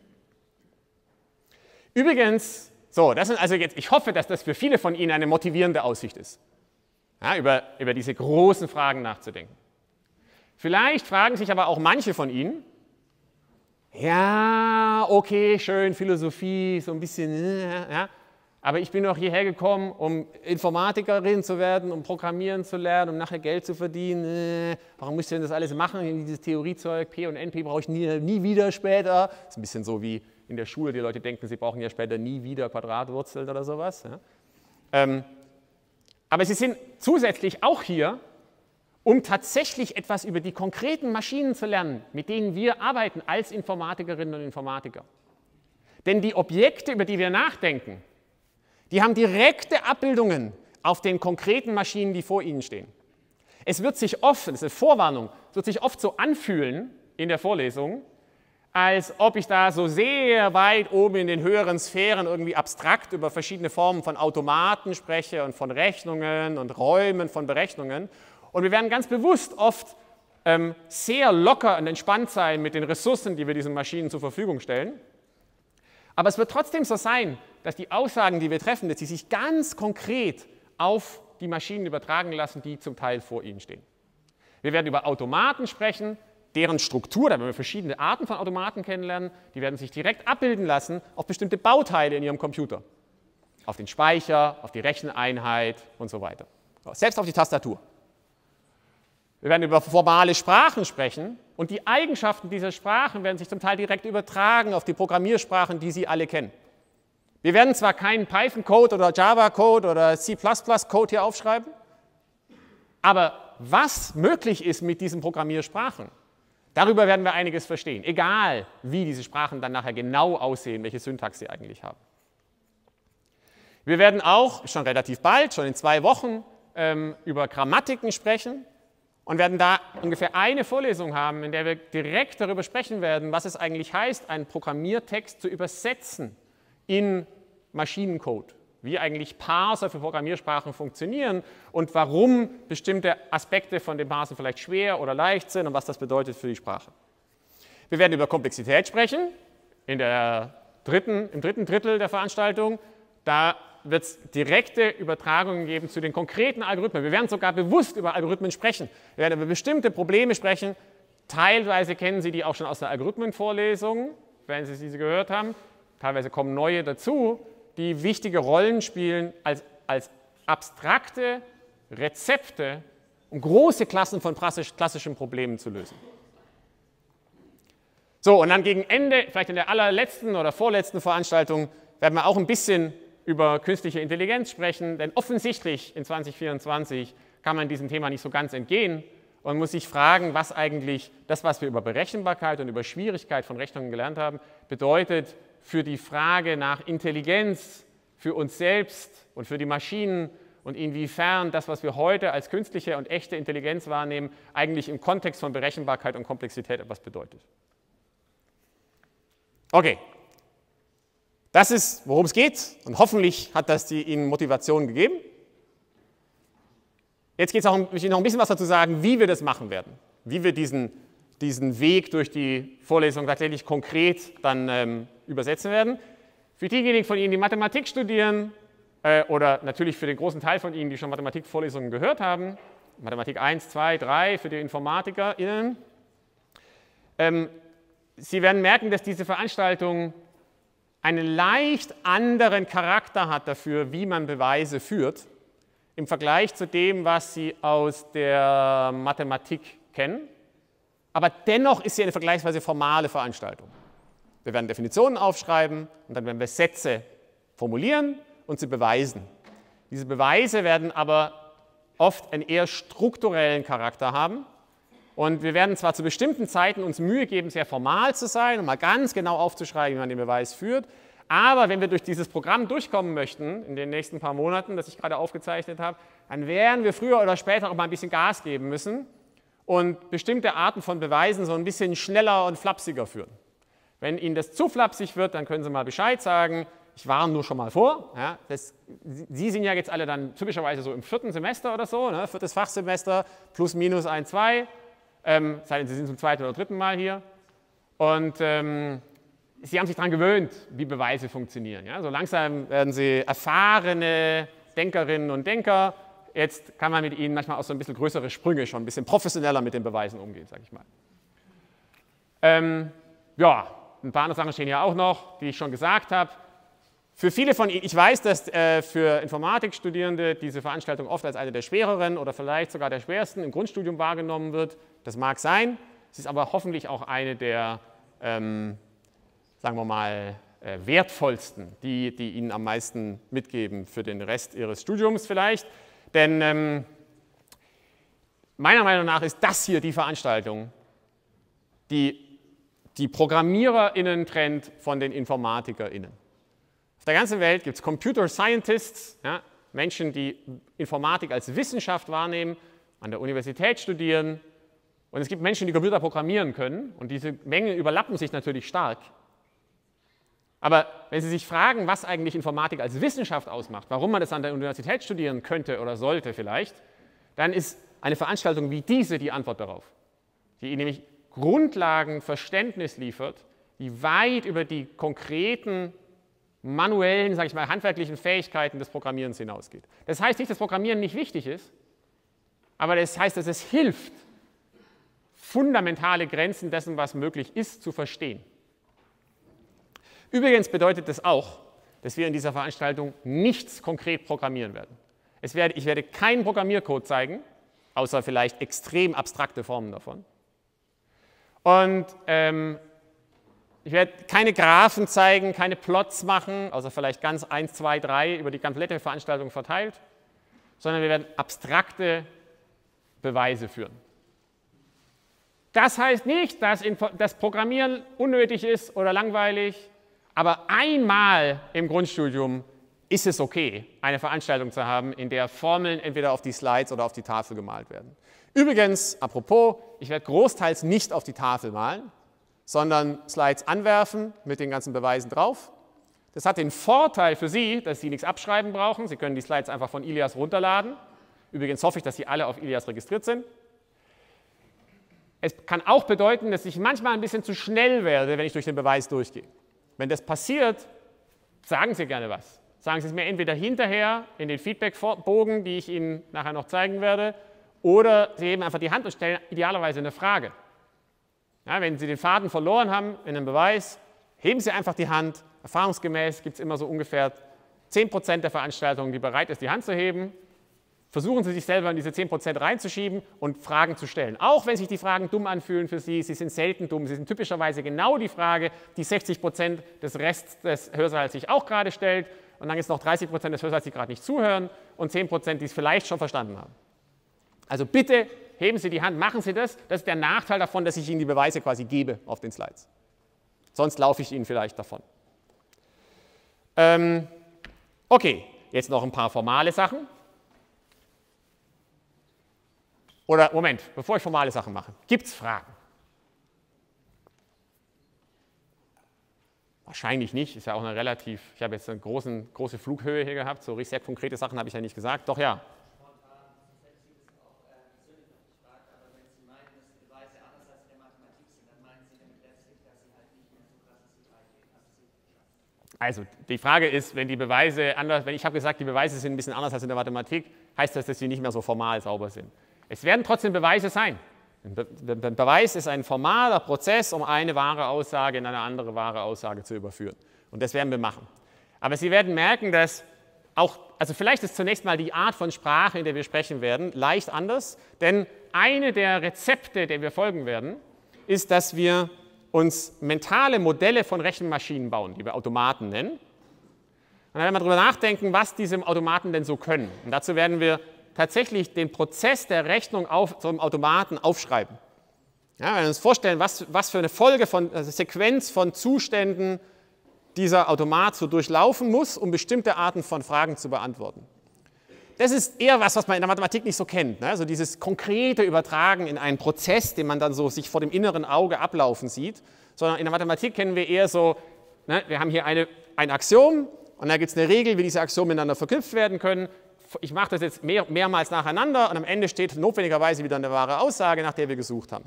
Übrigens, so, das sind also jetzt, ich hoffe, dass das für viele von Ihnen eine motivierende Aussicht ist, ja, über, über diese großen Fragen nachzudenken. Vielleicht fragen sich aber auch manche von Ihnen, ja, okay, schön, Philosophie, so ein bisschen, äh, ja, aber ich bin doch hierher gekommen, um Informatikerin zu werden, um Programmieren zu lernen, um nachher Geld zu verdienen. Äh, warum muss ich denn das alles machen? Dieses Theoriezeug, P und NP brauche ich nie, nie wieder später. Das ist ein bisschen so wie in der Schule, die Leute denken, sie brauchen ja später nie wieder Quadratwurzeln oder sowas. Ähm, aber sie sind zusätzlich auch hier, um tatsächlich etwas über die konkreten Maschinen zu lernen, mit denen wir arbeiten als Informatikerinnen und Informatiker. Denn die Objekte, über die wir nachdenken, die haben direkte Abbildungen auf den konkreten Maschinen, die vor ihnen stehen. Es wird sich oft, das ist eine Vorwarnung, es wird sich oft so anfühlen in der Vorlesung, als ob ich da so sehr weit oben in den höheren Sphären irgendwie abstrakt über verschiedene Formen von Automaten spreche und von Rechnungen und Räumen von Berechnungen und wir werden ganz bewusst oft ähm, sehr locker und entspannt sein mit den Ressourcen, die wir diesen Maschinen zur Verfügung stellen. Aber es wird trotzdem so sein, dass die Aussagen, die wir treffen, dass sie sich ganz konkret auf die Maschinen übertragen lassen, die zum Teil vor ihnen stehen. Wir werden über Automaten sprechen, deren Struktur, da werden wir verschiedene Arten von Automaten kennenlernen, die werden sich direkt abbilden lassen auf bestimmte Bauteile in Ihrem Computer. Auf den Speicher, auf die Recheneinheit und so weiter. Selbst auf die Tastatur. Wir werden über formale Sprachen sprechen und die Eigenschaften dieser Sprachen werden sich zum Teil direkt übertragen auf die Programmiersprachen, die Sie alle kennen. Wir werden zwar keinen Python-Code oder Java-Code oder C++-Code hier aufschreiben, aber was möglich ist mit diesen Programmiersprachen, darüber werden wir einiges verstehen, egal wie diese Sprachen dann nachher genau aussehen, welche Syntax sie eigentlich haben. Wir werden auch schon relativ bald, schon in zwei Wochen, ähm, über Grammatiken sprechen und werden da ungefähr eine Vorlesung haben, in der wir direkt darüber sprechen werden, was es eigentlich heißt, einen Programmiertext zu übersetzen in Maschinencode, wie eigentlich Parser für Programmiersprachen funktionieren und warum bestimmte Aspekte von dem Parsen vielleicht schwer oder leicht sind und was das bedeutet für die Sprache. Wir werden über Komplexität sprechen in der dritten, im dritten Drittel der Veranstaltung. Da wird es direkte Übertragungen geben zu den konkreten Algorithmen. Wir werden sogar bewusst über Algorithmen sprechen. Wir werden über bestimmte Probleme sprechen. Teilweise kennen Sie die auch schon aus der Algorithmenvorlesung, wenn Sie sie gehört haben. Teilweise kommen neue dazu, die wichtige Rollen spielen als, als abstrakte Rezepte, um große Klassen von klassischen Problemen zu lösen. So, und dann gegen Ende, vielleicht in der allerletzten oder vorletzten Veranstaltung, werden wir auch ein bisschen über künstliche Intelligenz sprechen, denn offensichtlich in 2024 kann man diesem Thema nicht so ganz entgehen und muss sich fragen, was eigentlich das, was wir über Berechenbarkeit und über Schwierigkeit von Rechnungen gelernt haben, bedeutet für die Frage nach Intelligenz für uns selbst und für die Maschinen und inwiefern das, was wir heute als künstliche und echte Intelligenz wahrnehmen, eigentlich im Kontext von Berechenbarkeit und Komplexität etwas bedeutet. Okay, das ist, worum es geht und hoffentlich hat das die Ihnen Motivation gegeben. Jetzt geht es auch, ich noch ein bisschen was dazu sagen, wie wir das machen werden, wie wir diesen, diesen Weg durch die Vorlesung tatsächlich konkret dann ähm, übersetzen werden. Für diejenigen von Ihnen, die Mathematik studieren, äh, oder natürlich für den großen Teil von Ihnen, die schon Mathematikvorlesungen gehört haben, Mathematik 1, 2, 3 für die InformatikerInnen. Ähm, Sie werden merken, dass diese Veranstaltung einen leicht anderen Charakter hat dafür, wie man Beweise führt, im Vergleich zu dem, was Sie aus der Mathematik kennen. Aber dennoch ist sie eine vergleichsweise formale Veranstaltung. Wir werden Definitionen aufschreiben und dann werden wir Sätze formulieren und sie beweisen. Diese Beweise werden aber oft einen eher strukturellen Charakter haben. Und wir werden zwar zu bestimmten Zeiten uns Mühe geben, sehr formal zu sein und mal ganz genau aufzuschreiben, wie man den Beweis führt. Aber wenn wir durch dieses Programm durchkommen möchten, in den nächsten paar Monaten, das ich gerade aufgezeichnet habe, dann werden wir früher oder später auch mal ein bisschen Gas geben müssen und bestimmte Arten von Beweisen so ein bisschen schneller und flapsiger führen. Wenn Ihnen das zu flapsig wird, dann können Sie mal Bescheid sagen ich warne nur schon mal vor. Ja, das, Sie sind ja jetzt alle dann typischerweise so im vierten Semester oder so, ne, viertes Fachsemester, plus minus ein, zwei. Ähm, sei Sie sind zum zweiten oder dritten Mal hier. Und ähm, Sie haben sich daran gewöhnt, wie Beweise funktionieren. Ja? So langsam werden Sie erfahrene Denkerinnen und Denker. Jetzt kann man mit Ihnen manchmal auch so ein bisschen größere Sprünge schon ein bisschen professioneller mit den Beweisen umgehen, sage ich mal. Ähm, ja, ein paar andere Sachen stehen ja auch noch, die ich schon gesagt habe. Für viele von Ihnen, ich weiß, dass äh, für Informatikstudierende diese Veranstaltung oft als eine der schwereren oder vielleicht sogar der schwersten im Grundstudium wahrgenommen wird. Das mag sein. Es ist aber hoffentlich auch eine der, ähm, sagen wir mal, äh, wertvollsten, die, die Ihnen am meisten mitgeben für den Rest Ihres Studiums vielleicht. Denn ähm, meiner Meinung nach ist das hier die Veranstaltung, die die ProgrammiererInnen trennt von den InformatikerInnen. Auf der ganzen Welt gibt es Computer Scientists, ja, Menschen, die Informatik als Wissenschaft wahrnehmen, an der Universität studieren. Und es gibt Menschen, die Computer programmieren können. Und diese Mengen überlappen sich natürlich stark. Aber wenn Sie sich fragen, was eigentlich Informatik als Wissenschaft ausmacht, warum man das an der Universität studieren könnte oder sollte vielleicht, dann ist eine Veranstaltung wie diese die Antwort darauf, die Ihnen nämlich Grundlagenverständnis liefert, die weit über die konkreten manuellen, sage ich mal, handwerklichen Fähigkeiten des Programmierens hinausgeht. Das heißt nicht, dass Programmieren nicht wichtig ist, aber das heißt, dass es hilft, fundamentale Grenzen dessen, was möglich ist, zu verstehen. Übrigens bedeutet das auch, dass wir in dieser Veranstaltung nichts konkret programmieren werden. Werde, ich werde keinen Programmiercode zeigen, außer vielleicht extrem abstrakte Formen davon. Und ähm, ich werde keine Graphen zeigen, keine Plots machen, also vielleicht ganz 1, 2, 3 über die komplette Veranstaltung verteilt, sondern wir werden abstrakte Beweise führen. Das heißt nicht, dass das Programmieren unnötig ist oder langweilig, aber einmal im Grundstudium ist es okay, eine Veranstaltung zu haben, in der Formeln entweder auf die Slides oder auf die Tafel gemalt werden. Übrigens, apropos, ich werde großteils nicht auf die Tafel malen, sondern Slides anwerfen mit den ganzen Beweisen drauf. Das hat den Vorteil für Sie, dass Sie nichts abschreiben brauchen. Sie können die Slides einfach von Ilias runterladen. Übrigens hoffe ich, dass Sie alle auf Ilias registriert sind. Es kann auch bedeuten, dass ich manchmal ein bisschen zu schnell werde, wenn ich durch den Beweis durchgehe. Wenn das passiert, sagen Sie gerne was. Sagen Sie es mir entweder hinterher in den Feedbackbogen, die ich Ihnen nachher noch zeigen werde, oder Sie heben einfach die Hand und stellen idealerweise eine Frage. Ja, wenn Sie den Faden verloren haben in einem Beweis, heben Sie einfach die Hand. Erfahrungsgemäß gibt es immer so ungefähr 10% der Veranstaltungen, die bereit ist, die Hand zu heben. versuchen Sie sich selber in diese 10% reinzuschieben und Fragen zu stellen. Auch wenn sich die Fragen dumm anfühlen für Sie, sie sind selten dumm, sie sind typischerweise genau die Frage, die 60% des Rests des Hörsaals sich auch gerade stellt und dann ist noch 30% des Hörsaals, die gerade nicht zuhören und 10%, die es vielleicht schon verstanden haben. Also bitte heben Sie die Hand, machen Sie das. Das ist der Nachteil davon, dass ich Ihnen die Beweise quasi gebe auf den Slides. Sonst laufe ich Ihnen vielleicht davon. Ähm, okay, jetzt noch ein paar formale Sachen. Oder Moment, bevor ich formale Sachen mache, gibt es Fragen? Wahrscheinlich nicht, ist ja auch eine relativ, ich habe jetzt eine großen, große Flughöhe hier gehabt, so richtig sehr konkrete Sachen habe ich ja nicht gesagt. Doch ja. Also die Frage ist, wenn die Beweise anders, wenn ich habe gesagt, die Beweise sind ein bisschen anders als in der Mathematik, heißt das, dass sie nicht mehr so formal sauber sind. Es werden trotzdem Beweise sein. Ein Beweis ist ein formaler Prozess, um eine wahre Aussage in eine andere wahre Aussage zu überführen. Und das werden wir machen. Aber Sie werden merken, dass auch, also vielleicht ist zunächst mal die Art von Sprache, in der wir sprechen werden, leicht anders, denn eine der Rezepte, der wir folgen werden, ist, dass wir uns mentale Modelle von Rechenmaschinen bauen, die wir Automaten nennen. Und dann werden wir darüber nachdenken, was diese Automaten denn so können. Und dazu werden wir tatsächlich den Prozess der Rechnung auf einem Automaten aufschreiben. Ja, wir uns vorstellen, was, was für eine Folge von, also Sequenz von Zuständen dieser Automat so durchlaufen muss, um bestimmte Arten von Fragen zu beantworten. Das ist eher was, was man in der Mathematik nicht so kennt. Ne? Also dieses konkrete Übertragen in einen Prozess, den man dann so sich vor dem inneren Auge ablaufen sieht, sondern in der Mathematik kennen wir eher so, ne? wir haben hier eine, ein Axiom und da gibt es eine Regel, wie diese Axiome miteinander verknüpft werden können ich mache das jetzt mehr, mehrmals nacheinander und am Ende steht notwendigerweise wieder eine wahre Aussage, nach der wir gesucht haben.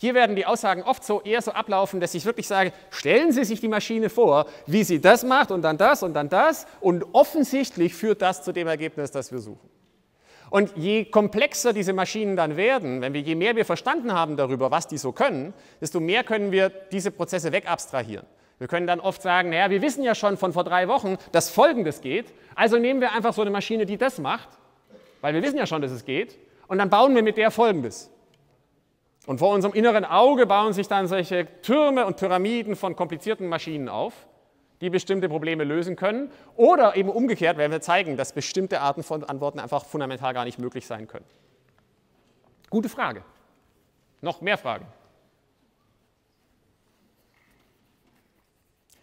Hier werden die Aussagen oft so eher so ablaufen, dass ich wirklich sage, stellen Sie sich die Maschine vor, wie sie das macht und dann das und dann das und offensichtlich führt das zu dem Ergebnis, das wir suchen. Und je komplexer diese Maschinen dann werden, wenn wir, je mehr wir verstanden haben darüber, was die so können, desto mehr können wir diese Prozesse wegabstrahieren. Wir können dann oft sagen, naja, wir wissen ja schon von vor drei Wochen, dass Folgendes geht, also nehmen wir einfach so eine Maschine, die das macht, weil wir wissen ja schon, dass es geht, und dann bauen wir mit der Folgendes. Und vor unserem inneren Auge bauen sich dann solche Türme und Pyramiden von komplizierten Maschinen auf, die bestimmte Probleme lösen können. Oder eben umgekehrt werden wir zeigen, dass bestimmte Arten von Antworten einfach fundamental gar nicht möglich sein können. Gute Frage. Noch mehr Fragen?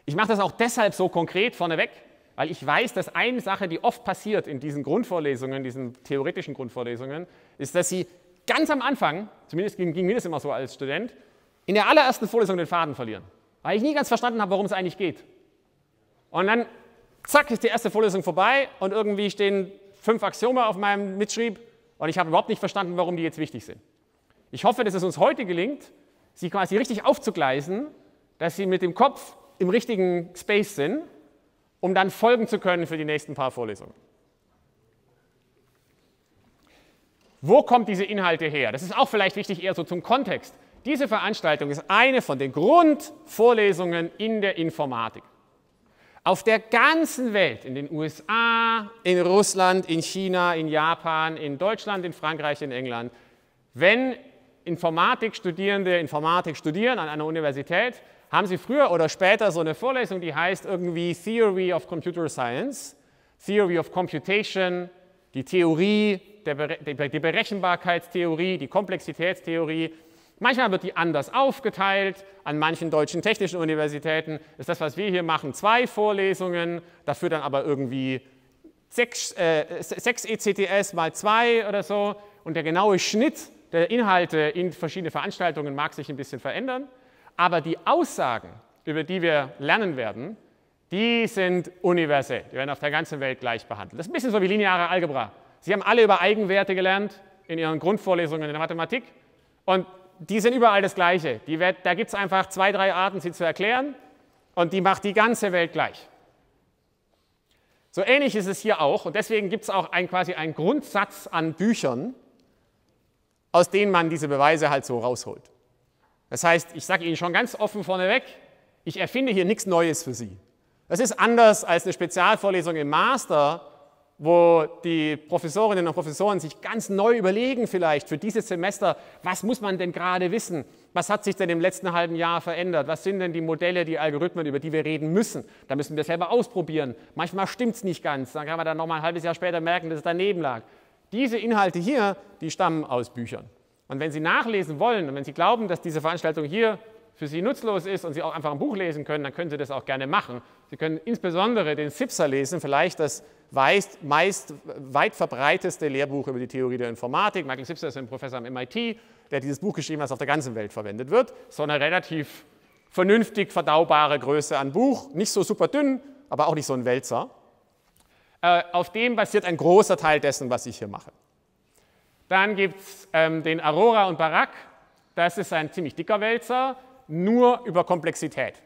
Ich mache das auch deshalb so konkret vorneweg, weil ich weiß, dass eine Sache, die oft passiert in diesen Grundvorlesungen, diesen theoretischen Grundvorlesungen, ist, dass Sie ganz am Anfang, zumindest ging, ging mir das immer so als Student, in der allerersten Vorlesung den Faden verlieren, weil ich nie ganz verstanden habe, worum es eigentlich geht. Und dann, zack, ist die erste Vorlesung vorbei und irgendwie stehen fünf Axiome auf meinem Mitschrieb und ich habe überhaupt nicht verstanden, warum die jetzt wichtig sind. Ich hoffe, dass es uns heute gelingt, sie quasi richtig aufzugleisen, dass sie mit dem Kopf im richtigen Space sind, um dann folgen zu können für die nächsten paar Vorlesungen. Wo kommt diese Inhalte her? Das ist auch vielleicht wichtig eher so zum Kontext. Diese Veranstaltung ist eine von den Grundvorlesungen in der Informatik. Auf der ganzen Welt, in den USA, in Russland, in China, in Japan, in Deutschland, in Frankreich, in England, wenn Informatikstudierende Informatik studieren an einer Universität, haben Sie früher oder später so eine Vorlesung, die heißt irgendwie Theory of Computer Science, Theory of Computation, die Theorie, der die Berechenbarkeitstheorie, die Komplexitätstheorie. Manchmal wird die anders aufgeteilt. An manchen deutschen technischen Universitäten ist das, was wir hier machen, zwei Vorlesungen, dafür dann aber irgendwie sechs, äh, sechs ECTS mal zwei oder so. Und der genaue Schnitt der Inhalte in verschiedene Veranstaltungen mag sich ein bisschen verändern. Aber die Aussagen, über die wir lernen werden, die sind universell. Die werden auf der ganzen Welt gleich behandelt. Das ist ein bisschen so wie lineare Algebra. Sie haben alle über Eigenwerte gelernt in Ihren Grundvorlesungen in der Mathematik und die sind überall das Gleiche. Wird, da gibt es einfach zwei, drei Arten, sie zu erklären und die macht die ganze Welt gleich. So ähnlich ist es hier auch und deswegen gibt es auch ein, quasi einen Grundsatz an Büchern, aus denen man diese Beweise halt so rausholt. Das heißt, ich sage Ihnen schon ganz offen vorneweg, ich erfinde hier nichts Neues für Sie. Das ist anders als eine Spezialvorlesung im Master, wo die Professorinnen und Professoren sich ganz neu überlegen vielleicht für dieses Semester, was muss man denn gerade wissen? Was hat sich denn im letzten halben Jahr verändert? Was sind denn die Modelle, die Algorithmen, über die wir reden müssen? Da müssen wir selber ausprobieren. Manchmal stimmt es nicht ganz. Dann kann man dann nochmal ein halbes Jahr später merken, dass es daneben lag. Diese Inhalte hier, die stammen aus Büchern. Und wenn Sie nachlesen wollen und wenn Sie glauben, dass diese Veranstaltung hier für Sie nutzlos ist und Sie auch einfach ein Buch lesen können, dann können Sie das auch gerne machen. Sie können insbesondere den SIPSA lesen, vielleicht das meist, meist weit verbreiteste Lehrbuch über die Theorie der Informatik. Michael SIPSA ist ein Professor am MIT, der dieses Buch geschrieben hat, das auf der ganzen Welt verwendet wird. So eine relativ vernünftig verdaubare Größe an Buch, nicht so super dünn, aber auch nicht so ein Wälzer. Äh, auf dem basiert ein großer Teil dessen, was ich hier mache. Dann gibt es ähm, den Aurora und Barak. Das ist ein ziemlich dicker Wälzer, nur über Komplexität.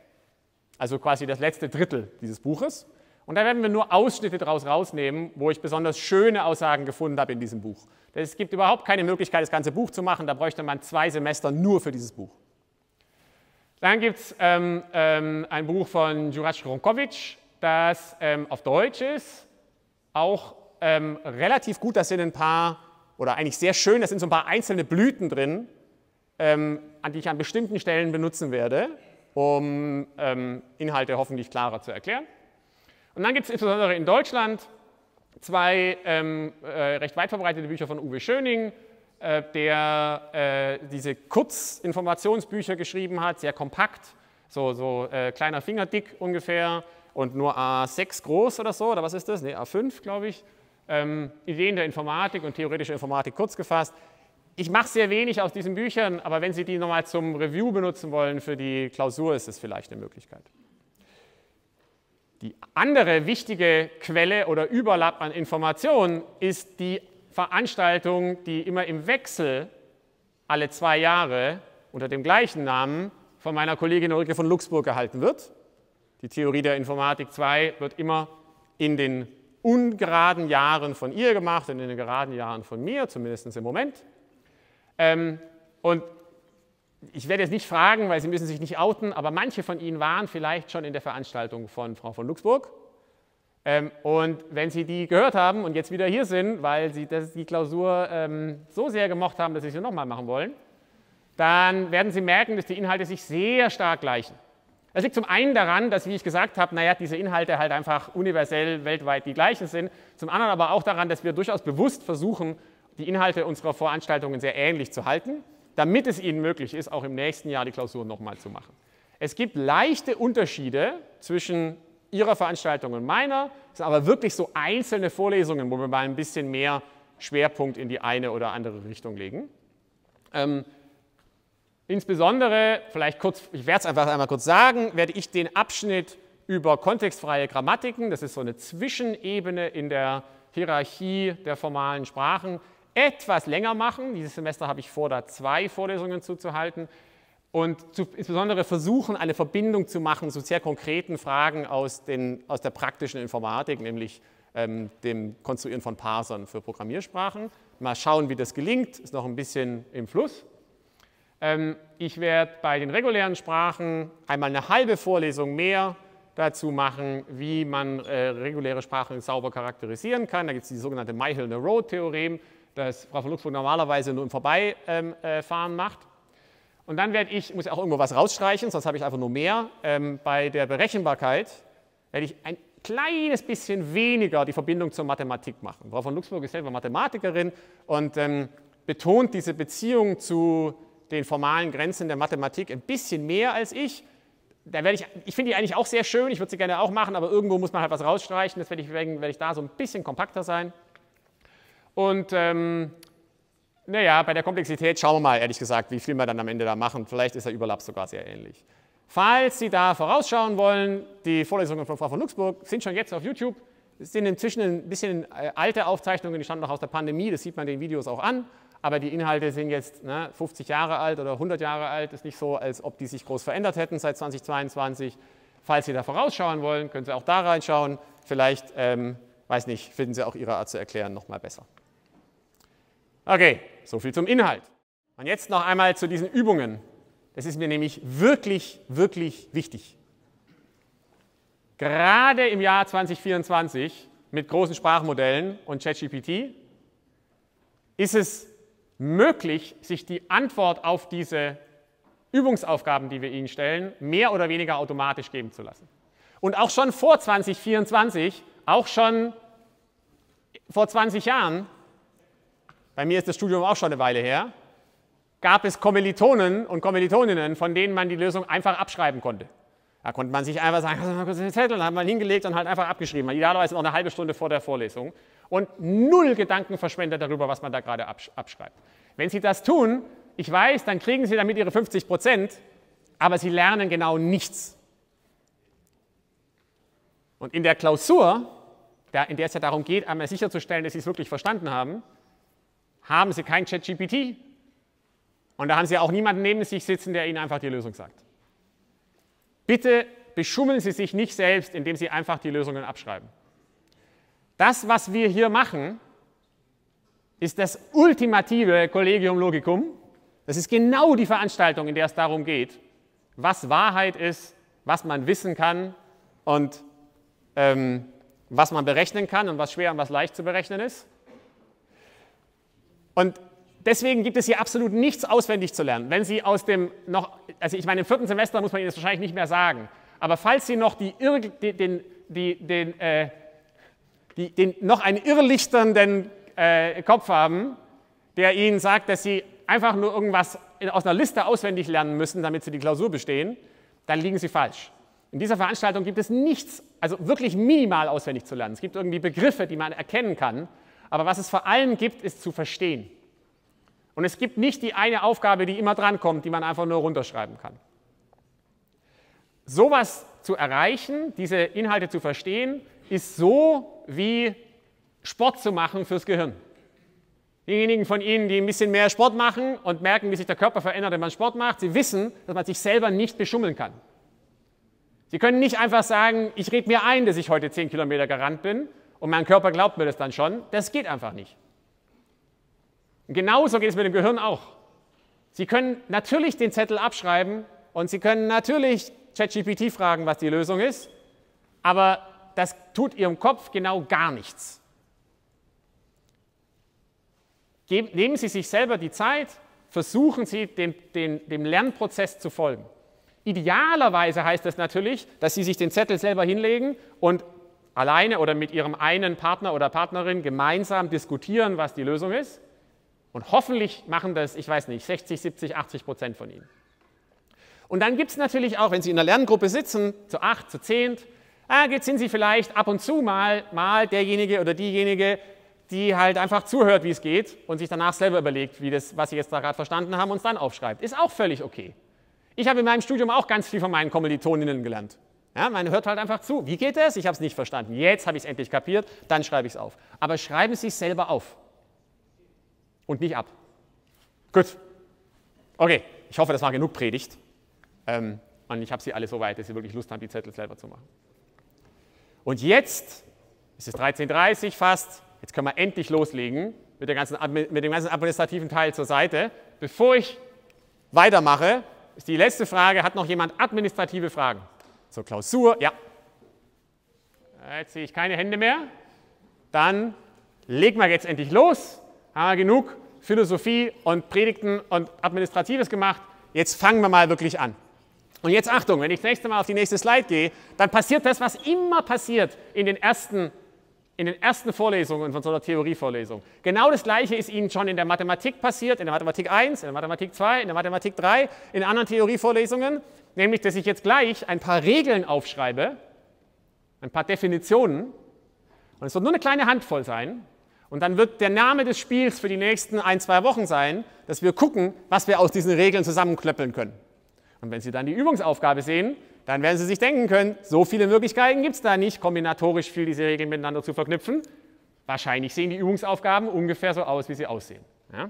Also quasi das letzte Drittel dieses Buches. Und da werden wir nur Ausschnitte daraus rausnehmen, wo ich besonders schöne Aussagen gefunden habe in diesem Buch. Es gibt überhaupt keine Möglichkeit, das ganze Buch zu machen. Da bräuchte man zwei Semester nur für dieses Buch. Dann gibt es ähm, ähm, ein Buch von Juraj Ronkovic, das ähm, auf Deutsch ist. Auch ähm, relativ gut, da sind ein paar, oder eigentlich sehr schön, da sind so ein paar einzelne Blüten drin, ähm, die ich an bestimmten Stellen benutzen werde, um ähm, Inhalte hoffentlich klarer zu erklären. Und dann gibt es insbesondere in Deutschland zwei ähm, äh, recht weit verbreitete Bücher von Uwe Schöning, äh, der äh, diese Kurzinformationsbücher geschrieben hat, sehr kompakt, so, so äh, kleiner Fingerdick ungefähr und nur A6 groß oder so, oder was ist das? Ne, A5, glaube ich. Ähm, Ideen der Informatik und theoretische Informatik kurz gefasst. Ich mache sehr wenig aus diesen Büchern, aber wenn Sie die nochmal zum Review benutzen wollen für die Klausur, ist es vielleicht eine Möglichkeit. Die andere wichtige Quelle oder Überlapp an Informationen ist die Veranstaltung, die immer im Wechsel alle zwei Jahre unter dem gleichen Namen von meiner Kollegin Ulrike von Luxburg gehalten wird. Die Theorie der Informatik 2 wird immer in den ungeraden Jahren von ihr gemacht und in den geraden Jahren von mir, zumindest im Moment. Ähm, und ich werde jetzt nicht fragen, weil Sie müssen sich nicht outen, aber manche von Ihnen waren vielleicht schon in der Veranstaltung von Frau von Luxburg. Ähm, und wenn Sie die gehört haben und jetzt wieder hier sind, weil Sie das, die Klausur ähm, so sehr gemocht haben, dass Sie sie nochmal machen wollen, dann werden Sie merken, dass die Inhalte sich sehr stark gleichen. Das liegt zum einen daran, dass, wie ich gesagt habe, naja, diese Inhalte halt einfach universell weltweit die gleichen sind. Zum anderen aber auch daran, dass wir durchaus bewusst versuchen, die Inhalte unserer Veranstaltungen sehr ähnlich zu halten, damit es Ihnen möglich ist, auch im nächsten Jahr die Klausur nochmal zu machen. Es gibt leichte Unterschiede zwischen Ihrer Veranstaltung und meiner, es sind aber wirklich so einzelne Vorlesungen, wo wir mal ein bisschen mehr Schwerpunkt in die eine oder andere Richtung legen. Ähm, insbesondere, vielleicht kurz, ich werde es einfach einmal kurz sagen, werde ich den Abschnitt über kontextfreie Grammatiken, das ist so eine Zwischenebene in der Hierarchie der formalen Sprachen, etwas länger machen. Dieses Semester habe ich vor, da zwei Vorlesungen zuzuhalten und zu, insbesondere versuchen, eine Verbindung zu machen zu sehr konkreten Fragen aus, den, aus der praktischen Informatik, nämlich ähm, dem Konstruieren von Parsern für Programmiersprachen. Mal schauen, wie das gelingt, ist noch ein bisschen im Fluss. Ähm, ich werde bei den regulären Sprachen einmal eine halbe Vorlesung mehr dazu machen, wie man äh, reguläre Sprachen sauber charakterisieren kann. Da gibt es die sogenannte Myhill-Road-Theorem, das Frau von Luxemburg normalerweise nur im Vorbeifahren ähm, äh, macht. Und dann werde ich, muss ich auch irgendwo was rausstreichen, sonst habe ich einfach nur mehr. Ähm, bei der Berechenbarkeit werde ich ein kleines bisschen weniger die Verbindung zur Mathematik machen. Frau von Luxemburg ist selber Mathematikerin und ähm, betont diese Beziehung zu den formalen Grenzen der Mathematik ein bisschen mehr als ich. Da werde ich, ich finde die eigentlich auch sehr schön, ich würde sie gerne auch machen, aber irgendwo muss man halt was rausstreichen, deswegen werde ich da so ein bisschen kompakter sein. Und ähm, naja, bei der Komplexität schauen wir mal, ehrlich gesagt, wie viel wir dann am Ende da machen. Vielleicht ist der Überlapp sogar sehr ähnlich. Falls Sie da vorausschauen wollen, die Vorlesungen von Frau von Luxburg sind schon jetzt auf YouTube. Es sind inzwischen ein bisschen äh, alte Aufzeichnungen, die stammen noch aus der Pandemie, das sieht man den Videos auch an. Aber die Inhalte sind jetzt ne, 50 Jahre alt oder 100 Jahre alt. Ist nicht so, als ob die sich groß verändert hätten seit 2022. Falls Sie da vorausschauen wollen, können Sie auch da reinschauen. Vielleicht, ähm, weiß nicht, finden Sie auch Ihre Art zu erklären nochmal besser. Okay, so viel zum Inhalt. Und jetzt noch einmal zu diesen Übungen. Das ist mir nämlich wirklich, wirklich wichtig. Gerade im Jahr 2024 mit großen Sprachmodellen und ChatGPT ist es möglich, sich die Antwort auf diese Übungsaufgaben, die wir ihnen stellen, mehr oder weniger automatisch geben zu lassen. Und auch schon vor 2024, auch schon vor 20 Jahren, bei mir ist das Studium auch schon eine Weile her, gab es Kommilitonen und Kommilitoninnen, von denen man die Lösung einfach abschreiben konnte. Da konnte man sich einfach sagen, mal kurz den Zettel, dann hat man hingelegt und halt einfach abgeschrieben. Idealerweise noch eine halbe Stunde vor der Vorlesung. Und null Gedanken verschwendet darüber, was man da gerade abschreibt. Wenn Sie das tun, ich weiß, dann kriegen Sie damit Ihre 50 Prozent, aber Sie lernen genau nichts. Und in der Klausur, in der es ja darum geht, einmal sicherzustellen, dass Sie es wirklich verstanden haben, haben Sie kein ChatGPT. Und da haben Sie auch niemanden neben sich sitzen, der Ihnen einfach die Lösung sagt. Bitte beschummeln Sie sich nicht selbst, indem Sie einfach die Lösungen abschreiben. Das, was wir hier machen, ist das ultimative Collegium Logicum. Das ist genau die Veranstaltung, in der es darum geht, was Wahrheit ist, was man wissen kann und ähm, was man berechnen kann und was schwer und was leicht zu berechnen ist. Und deswegen gibt es hier absolut nichts auswendig zu lernen. Wenn Sie aus dem noch, also ich meine, im vierten Semester muss man Ihnen das wahrscheinlich nicht mehr sagen, aber falls Sie noch die, den, die, den, äh, die, den, noch einen irrlichternden äh, Kopf haben, der Ihnen sagt, dass Sie einfach nur irgendwas aus einer Liste auswendig lernen müssen, damit Sie die Klausur bestehen, dann liegen Sie falsch. In dieser Veranstaltung gibt es nichts, also wirklich minimal auswendig zu lernen. Es gibt irgendwie Begriffe, die man erkennen kann, aber was es vor allem gibt, ist zu verstehen. Und es gibt nicht die eine Aufgabe, die immer drankommt, die man einfach nur runterschreiben kann. Sowas zu erreichen, diese Inhalte zu verstehen, ist so wie Sport zu machen fürs Gehirn. Diejenigen von Ihnen, die ein bisschen mehr Sport machen und merken, wie sich der Körper verändert, wenn man Sport macht, sie wissen, dass man sich selber nicht beschummeln kann. Sie können nicht einfach sagen, ich rede mir ein, dass ich heute 10 Kilometer gerannt bin und mein Körper glaubt mir das dann schon. Das geht einfach nicht. Und genauso geht es mit dem Gehirn auch. Sie können natürlich den Zettel abschreiben und Sie können natürlich ChatGPT fragen, was die Lösung ist, aber das tut Ihrem Kopf genau gar nichts. Nehmen Sie sich selber die Zeit, versuchen Sie dem, dem, dem Lernprozess zu folgen. Idealerweise heißt das natürlich, dass Sie sich den Zettel selber hinlegen und alleine oder mit Ihrem einen Partner oder Partnerin gemeinsam diskutieren, was die Lösung ist. Und hoffentlich machen das, ich weiß nicht, 60, 70, 80 Prozent von ihnen. Und dann gibt es natürlich auch, wenn Sie in einer Lerngruppe sitzen, zu acht, zu zehn, ah, sind Sie vielleicht ab und zu mal, mal derjenige oder diejenige, die halt einfach zuhört, wie es geht und sich danach selber überlegt, wie das, was Sie jetzt da gerade verstanden haben, und es dann aufschreibt. Ist auch völlig okay. Ich habe in meinem Studium auch ganz viel von meinen Kommilitoninnen gelernt. Ja, man hört halt einfach zu. Wie geht das? Ich habe es nicht verstanden. Jetzt habe ich es endlich kapiert, dann schreibe ich es auf. Aber schreiben Sie es selber auf und nicht ab. Gut. Okay, ich hoffe, das war genug Predigt. Ähm, und ich habe Sie alle so weit, dass Sie wirklich Lust haben, die Zettel selber zu machen. Und jetzt ist es 13.30 Uhr fast. Jetzt können wir endlich loslegen mit, ganzen, mit dem ganzen administrativen Teil zur Seite. Bevor ich weitermache, ist die letzte Frage, hat noch jemand administrative Fragen? Zur Klausur? Ja. Jetzt sehe ich keine Hände mehr. Dann legen wir jetzt endlich los haben wir genug Philosophie und Predigten und Administratives gemacht. Jetzt fangen wir mal wirklich an. Und jetzt Achtung, wenn ich das nächste Mal auf die nächste Slide gehe, dann passiert das, was immer passiert in den ersten, in den ersten Vorlesungen von so einer Theorievorlesung. Genau das Gleiche ist Ihnen schon in der Mathematik passiert, in der Mathematik 1, in der Mathematik 2, in der Mathematik 3, in anderen Theorievorlesungen, nämlich, dass ich jetzt gleich ein paar Regeln aufschreibe, ein paar Definitionen, und es wird nur eine kleine Handvoll sein, und dann wird der Name des Spiels für die nächsten ein, zwei Wochen sein, dass wir gucken, was wir aus diesen Regeln zusammenklöppeln können. Und wenn Sie dann die Übungsaufgabe sehen, dann werden Sie sich denken können, so viele Möglichkeiten gibt es da nicht, kombinatorisch viel diese Regeln miteinander zu verknüpfen. Wahrscheinlich sehen die Übungsaufgaben ungefähr so aus, wie sie aussehen. Ja?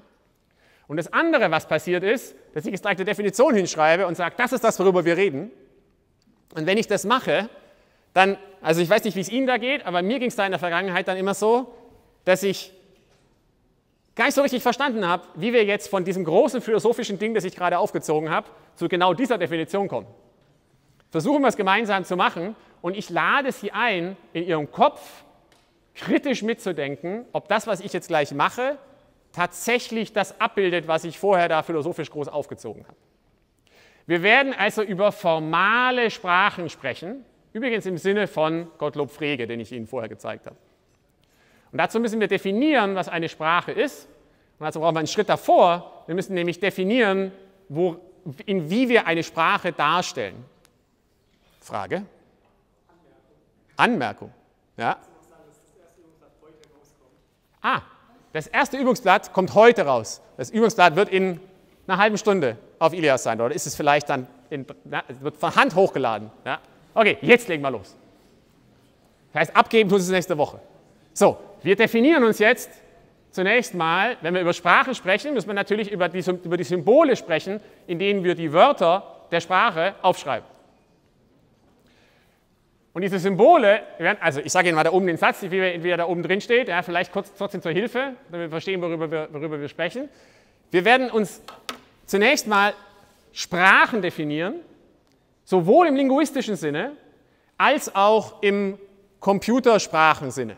Und das andere, was passiert ist, dass ich jetzt direkt eine Definition hinschreibe und sage, das ist das, worüber wir reden. Und wenn ich das mache, dann, also ich weiß nicht, wie es Ihnen da geht, aber mir ging es da in der Vergangenheit dann immer so, dass ich gar nicht so richtig verstanden habe, wie wir jetzt von diesem großen philosophischen Ding, das ich gerade aufgezogen habe, zu genau dieser Definition kommen. Versuchen wir es gemeinsam zu machen und ich lade Sie ein, in Ihrem Kopf kritisch mitzudenken, ob das, was ich jetzt gleich mache, tatsächlich das abbildet, was ich vorher da philosophisch groß aufgezogen habe. Wir werden also über formale Sprachen sprechen, übrigens im Sinne von Gottlob Frege, den ich Ihnen vorher gezeigt habe. Und dazu müssen wir definieren, was eine Sprache ist. Und dazu brauchen wir einen Schritt davor. Wir müssen nämlich definieren, wo, in wie wir eine Sprache darstellen. Frage? Anmerkung. Ja. Ah, das erste Übungsblatt kommt heute raus. Das Übungsblatt wird in einer halben Stunde auf Ilias sein. Oder ist es vielleicht dann, in, na, wird von Hand hochgeladen. Ja. Okay, jetzt legen wir los. Das heißt, abgeben tun Sie es nächste Woche. So, wir definieren uns jetzt zunächst mal, wenn wir über Sprache sprechen, müssen wir natürlich über die, über die Symbole sprechen, in denen wir die Wörter der Sprache aufschreiben. Und diese Symbole, also ich sage Ihnen mal da oben den Satz, wie er da oben drin steht, ja, vielleicht kurz trotzdem zur Hilfe, damit wir verstehen, worüber wir, worüber wir sprechen. Wir werden uns zunächst mal Sprachen definieren, sowohl im linguistischen Sinne als auch im Computersprachensinne.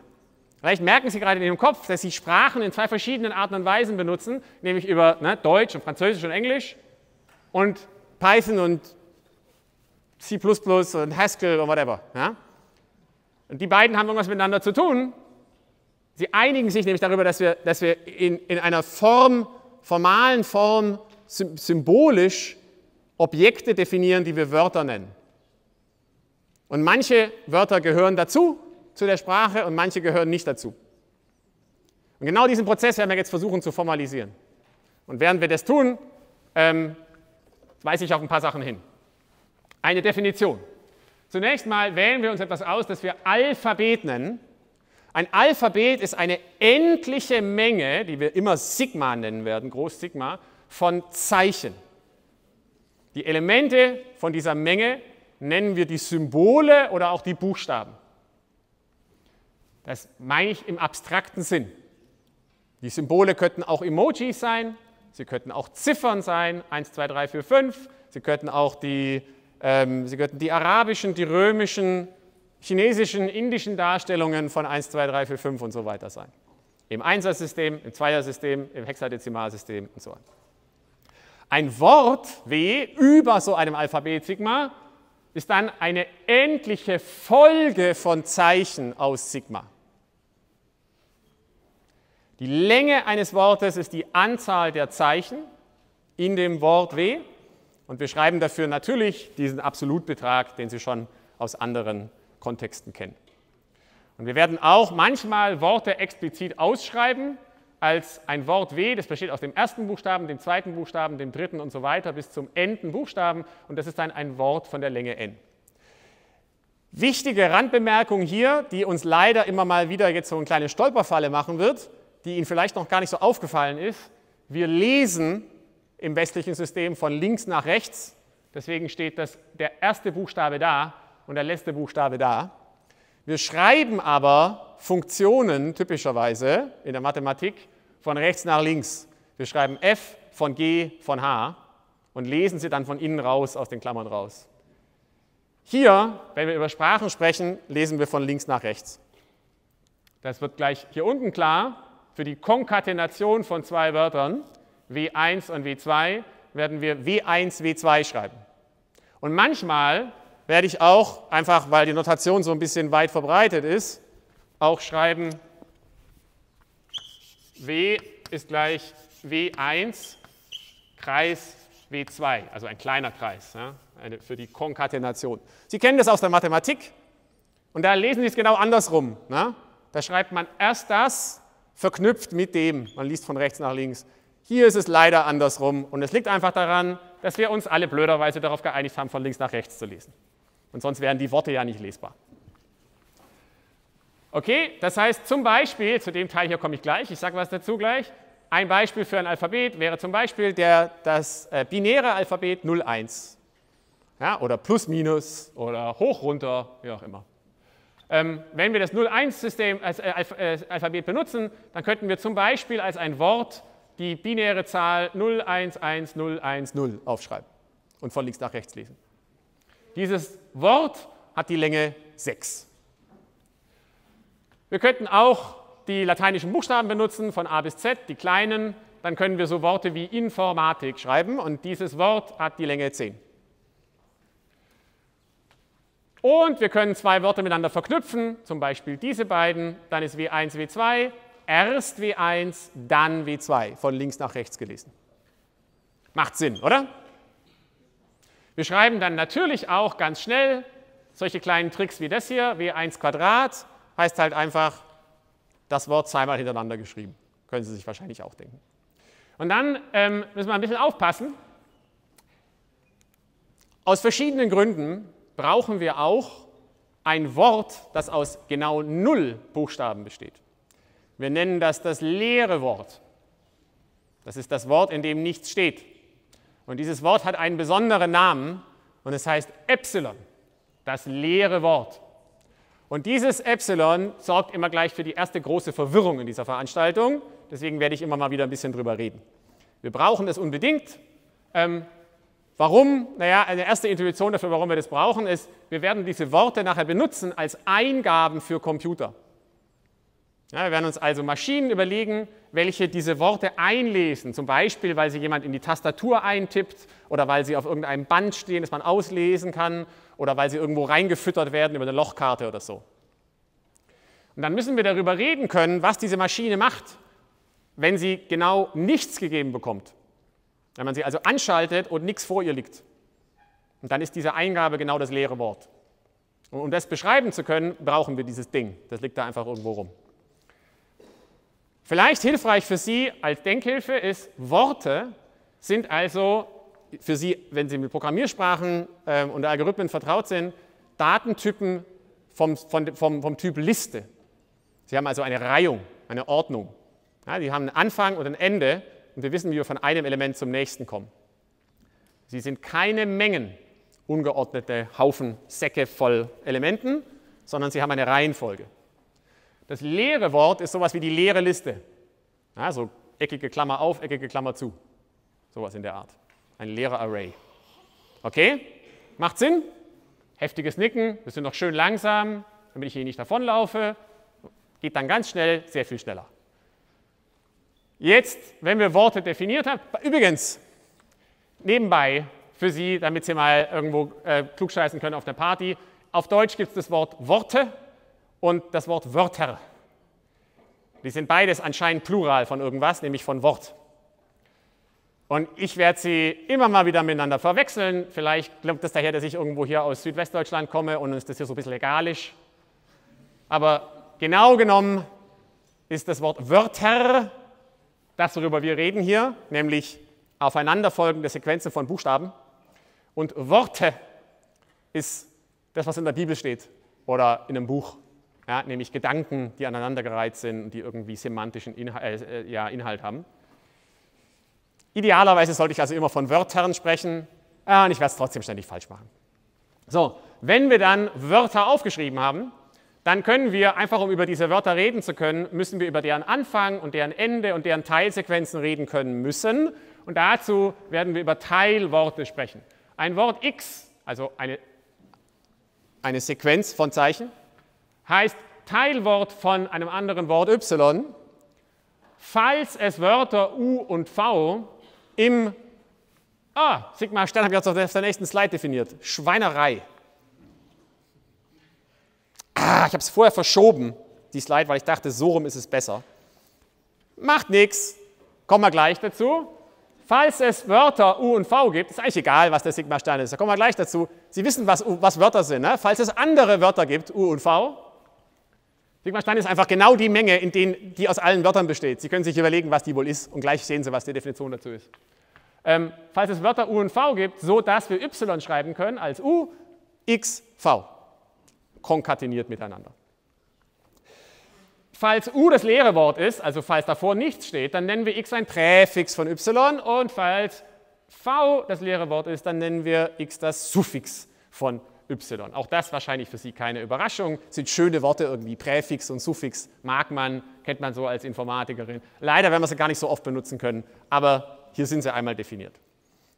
Vielleicht merken Sie gerade in Ihrem Kopf, dass Sie Sprachen in zwei verschiedenen Arten und Weisen benutzen, nämlich über ne, Deutsch und Französisch und Englisch und Python und C++ und Haskell und whatever. Ja? Und die beiden haben irgendwas miteinander zu tun. Sie einigen sich nämlich darüber, dass wir, dass wir in, in einer Form, formalen Form, symbolisch Objekte definieren, die wir Wörter nennen. Und manche Wörter gehören dazu, zu der Sprache, und manche gehören nicht dazu. Und genau diesen Prozess werden wir jetzt versuchen zu formalisieren. Und während wir das tun, ähm, weise ich auf ein paar Sachen hin. Eine Definition. Zunächst mal wählen wir uns etwas aus, das wir Alphabet nennen. Ein Alphabet ist eine endliche Menge, die wir immer Sigma nennen werden, Groß Sigma, von Zeichen. Die Elemente von dieser Menge nennen wir die Symbole oder auch die Buchstaben. Das meine ich im abstrakten Sinn. Die Symbole könnten auch Emojis sein, sie könnten auch Ziffern sein, 1, 2, 3, 4, 5, sie könnten auch die sie könnten die arabischen, die römischen, chinesischen, indischen Darstellungen von 1, 2, 3, 4, 5 und so weiter sein. Im Einsersystem, im Zweiersystem, im Hexadezimalsystem und so weiter. Ein Wort W über so einem Alphabet Sigma ist dann eine endliche Folge von Zeichen aus Sigma. Die Länge eines Wortes ist die Anzahl der Zeichen in dem Wort W und wir schreiben dafür natürlich diesen Absolutbetrag, den Sie schon aus anderen Kontexten kennen. Und wir werden auch manchmal Worte explizit ausschreiben als ein Wort W, das besteht aus dem ersten Buchstaben, dem zweiten Buchstaben, dem dritten und so weiter bis zum enden Buchstaben und das ist dann ein Wort von der Länge n. Wichtige Randbemerkung hier, die uns leider immer mal wieder jetzt so eine kleine Stolperfalle machen wird, die Ihnen vielleicht noch gar nicht so aufgefallen ist. Wir lesen im westlichen System von links nach rechts. Deswegen steht das, der erste Buchstabe da und der letzte Buchstabe da. Wir schreiben aber Funktionen typischerweise in der Mathematik von rechts nach links. Wir schreiben f von g von h und lesen sie dann von innen raus aus den Klammern raus. Hier, wenn wir über Sprachen sprechen, lesen wir von links nach rechts. Das wird gleich hier unten klar für die Konkatenation von zwei Wörtern. W1 und W2 werden wir W1, W2 schreiben. Und manchmal werde ich auch, einfach weil die Notation so ein bisschen weit verbreitet ist, auch schreiben, W ist gleich W1, Kreis W2, also ein kleiner Kreis ja, für die Konkatenation. Sie kennen das aus der Mathematik und da lesen Sie es genau andersrum. Ne? Da schreibt man erst das verknüpft mit dem, man liest von rechts nach links. Hier ist es leider andersrum und es liegt einfach daran, dass wir uns alle blöderweise darauf geeinigt haben, von links nach rechts zu lesen. Und sonst wären die Worte ja nicht lesbar. Okay, das heißt zum Beispiel, zu dem Teil hier komme ich gleich, ich sage was dazu gleich. Ein Beispiel für ein Alphabet wäre zum Beispiel der, das äh, binäre Alphabet 01. Ja, oder plus minus oder hoch runter, wie auch immer. Ähm, wenn wir das 01-System als äh, äh, Alphabet benutzen, dann könnten wir zum Beispiel als ein Wort die binäre Zahl 011010 aufschreiben und von links nach rechts lesen. Dieses Wort hat die Länge 6. Wir könnten auch die lateinischen Buchstaben benutzen, von A bis Z, die kleinen. Dann können wir so Worte wie Informatik schreiben und dieses Wort hat die Länge 10. Und wir können zwei Wörter miteinander verknüpfen, zum Beispiel diese beiden, dann ist W1, W2, erst W1, dann W2, von links nach rechts gelesen. Macht Sinn, oder? Wir schreiben dann natürlich auch ganz schnell solche kleinen Tricks wie das hier, W1 Quadrat, heißt halt einfach das Wort zweimal hintereinander geschrieben. Können Sie sich wahrscheinlich auch denken. Und dann ähm, müssen wir ein bisschen aufpassen. Aus verschiedenen Gründen brauchen wir auch ein Wort, das aus genau null Buchstaben besteht. Wir nennen das das leere Wort. Das ist das Wort, in dem nichts steht. Und dieses Wort hat einen besonderen Namen und es heißt Epsilon, das leere Wort. Und dieses Epsilon sorgt immer gleich für die erste große Verwirrung in dieser Veranstaltung. Deswegen werde ich immer mal wieder ein bisschen drüber reden. Wir brauchen es unbedingt. Ähm, Warum? Naja, eine erste Intuition dafür, warum wir das brauchen, ist, wir werden diese Worte nachher benutzen als Eingaben für Computer. Ja, wir werden uns also Maschinen überlegen, welche diese Worte einlesen, zum Beispiel, weil sie jemand in die Tastatur eintippt oder weil sie auf irgendeinem Band stehen, das man auslesen kann oder weil sie irgendwo reingefüttert werden über eine Lochkarte oder so. Und dann müssen wir darüber reden können, was diese Maschine macht, wenn sie genau nichts gegeben bekommt. Wenn man sie also anschaltet und nichts vor ihr liegt. Und dann ist diese Eingabe genau das leere Wort. Und um das beschreiben zu können, brauchen wir dieses Ding. Das liegt da einfach irgendwo rum. Vielleicht hilfreich für Sie als Denkhilfe ist, Worte sind also für Sie, wenn Sie mit Programmiersprachen äh, und Algorithmen vertraut sind, Datentypen vom, vom, vom, vom, Typ Liste. Sie haben also eine Reihung, eine Ordnung. Ja, die haben einen Anfang und ein Ende und wir wissen, wie wir von einem Element zum nächsten kommen. Sie sind keine Mengen, ungeordnete Haufen, Säcke voll Elementen, sondern sie haben eine Reihenfolge. Das leere Wort ist sowas wie die leere Liste. Ja, so eckige Klammer auf, eckige Klammer zu. Sowas in der Art. Ein leerer Array. Okay? Macht Sinn? Heftiges Nicken, wir sind noch schön langsam, damit ich hier nicht davonlaufe. Geht dann ganz schnell, sehr viel schneller. Jetzt, wenn wir Worte definiert haben, übrigens, nebenbei für Sie, damit Sie mal irgendwo äh, klugscheißen können auf der Party, auf Deutsch gibt es das Wort Worte und das Wort Wörter. Die sind beides anscheinend Plural von irgendwas, nämlich von Wort. Und ich werde sie immer mal wieder miteinander verwechseln. Vielleicht glaubt das daher, dass ich irgendwo hier aus Südwestdeutschland komme und uns das hier so ein bisschen legalisch. Aber genau genommen ist das Wort Wörter das, worüber wir reden hier, nämlich aufeinanderfolgende Sequenzen von Buchstaben. Und Worte ist das, was in der Bibel steht oder in einem Buch, ja, nämlich Gedanken, die aneinandergereiht sind und die irgendwie semantischen Inhalt, äh, ja, Inhalt haben. Idealerweise sollte ich also immer von Wörtern sprechen, ah, und ich werde es trotzdem ständig falsch machen. So, wenn wir dann Wörter aufgeschrieben haben, dann können wir, einfach um über diese Wörter reden zu können, müssen wir über deren Anfang und deren Ende und deren Teilsequenzen reden können müssen. Und dazu werden wir über Teilworte sprechen. Ein Wort x, also eine, eine Sequenz von Zeichen, heißt Teilwort von einem anderen Wort y, falls es Wörter u und v im, ah, Sigma Stern habe ich jetzt auf der nächsten Slide definiert, Schweinerei. Ah, ich habe es vorher verschoben, die Slide, weil ich dachte, so rum ist es besser. Macht nichts, kommen wir gleich dazu. Falls es Wörter U und V gibt, ist eigentlich egal, was der Sigma-Stern ist, da kommen wir gleich dazu. Sie wissen, was, was Wörter sind. Ne? Falls es andere Wörter gibt, U und V, Sigma-Stern ist einfach genau die Menge, in denen die aus allen Wörtern besteht. Sie können sich überlegen, was die wohl ist und gleich sehen Sie, was die Definition dazu ist. Ähm, falls es Wörter U und V gibt, so dass wir Y schreiben können als U, X, V konkateniert miteinander. Falls u das leere Wort ist, also falls davor nichts steht, dann nennen wir x ein Präfix von y und falls v das leere Wort ist, dann nennen wir x das Suffix von y. Auch das wahrscheinlich für Sie keine Überraschung, sind schöne Worte irgendwie, Präfix und Suffix mag man, kennt man so als Informatikerin. Leider werden wir sie gar nicht so oft benutzen können, aber hier sind sie einmal definiert.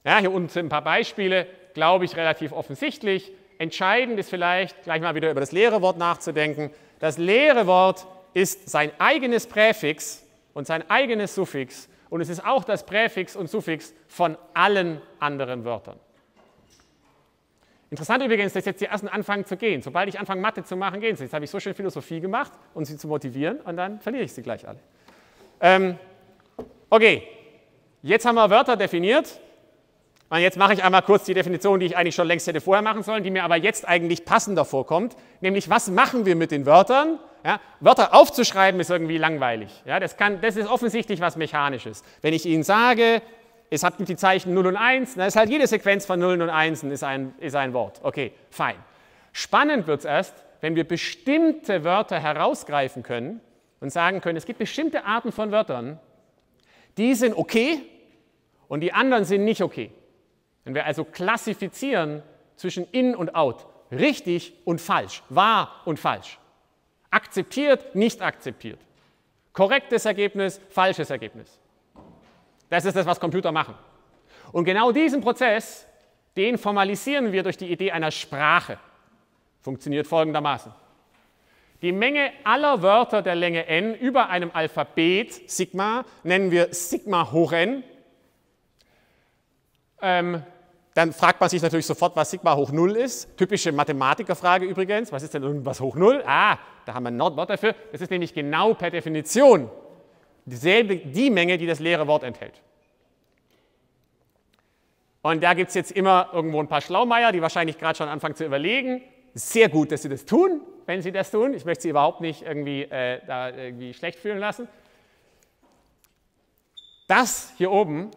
Ja, hier unten sind ein paar Beispiele, glaube ich, relativ offensichtlich. Entscheidend ist vielleicht, gleich mal wieder über das leere Wort nachzudenken. Das leere Wort ist sein eigenes Präfix und sein eigenes Suffix und es ist auch das Präfix und Suffix von allen anderen Wörtern. Interessant übrigens, dass jetzt die ersten anfangen zu gehen. Sobald ich anfange, Mathe zu machen, gehen sie. Jetzt habe ich so schön Philosophie gemacht, um sie zu motivieren und dann verliere ich sie gleich alle. Ähm, okay, jetzt haben wir Wörter definiert. Und jetzt mache ich einmal kurz die Definition, die ich eigentlich schon längst hätte vorher machen sollen, die mir aber jetzt eigentlich passender vorkommt. Nämlich, was machen wir mit den Wörtern? Ja, Wörter aufzuschreiben ist irgendwie langweilig. Ja, das, kann, das ist offensichtlich was Mechanisches. Wenn ich Ihnen sage, es hat die Zeichen 0 und 1, dann ist halt jede Sequenz von 0 und 1 ist ein, ist ein Wort. Okay, fein. Spannend wird es erst, wenn wir bestimmte Wörter herausgreifen können und sagen können, es gibt bestimmte Arten von Wörtern, die sind okay und die anderen sind nicht okay. Wenn wir also klassifizieren zwischen in und out, richtig und falsch, wahr und falsch, akzeptiert, nicht akzeptiert, korrektes Ergebnis, falsches Ergebnis. Das ist das, was Computer machen. Und genau diesen Prozess, den formalisieren wir durch die Idee einer Sprache. Funktioniert folgendermaßen. Die Menge aller Wörter der Länge n über einem Alphabet, Sigma, nennen wir Sigma hoch n. Ähm, dann fragt man sich natürlich sofort, was Sigma hoch 0 ist. Typische Mathematikerfrage übrigens. Was ist denn irgendwas hoch 0? Ah, da haben wir ein Wort dafür. Das ist nämlich genau per Definition dieselbe, die Menge, die das leere Wort enthält. Und da gibt es jetzt immer irgendwo ein paar Schlaumeier, die wahrscheinlich gerade schon anfangen zu überlegen. Sehr gut, dass sie das tun, wenn sie das tun. Ich möchte sie überhaupt nicht irgendwie, äh, da irgendwie schlecht fühlen lassen. Das hier oben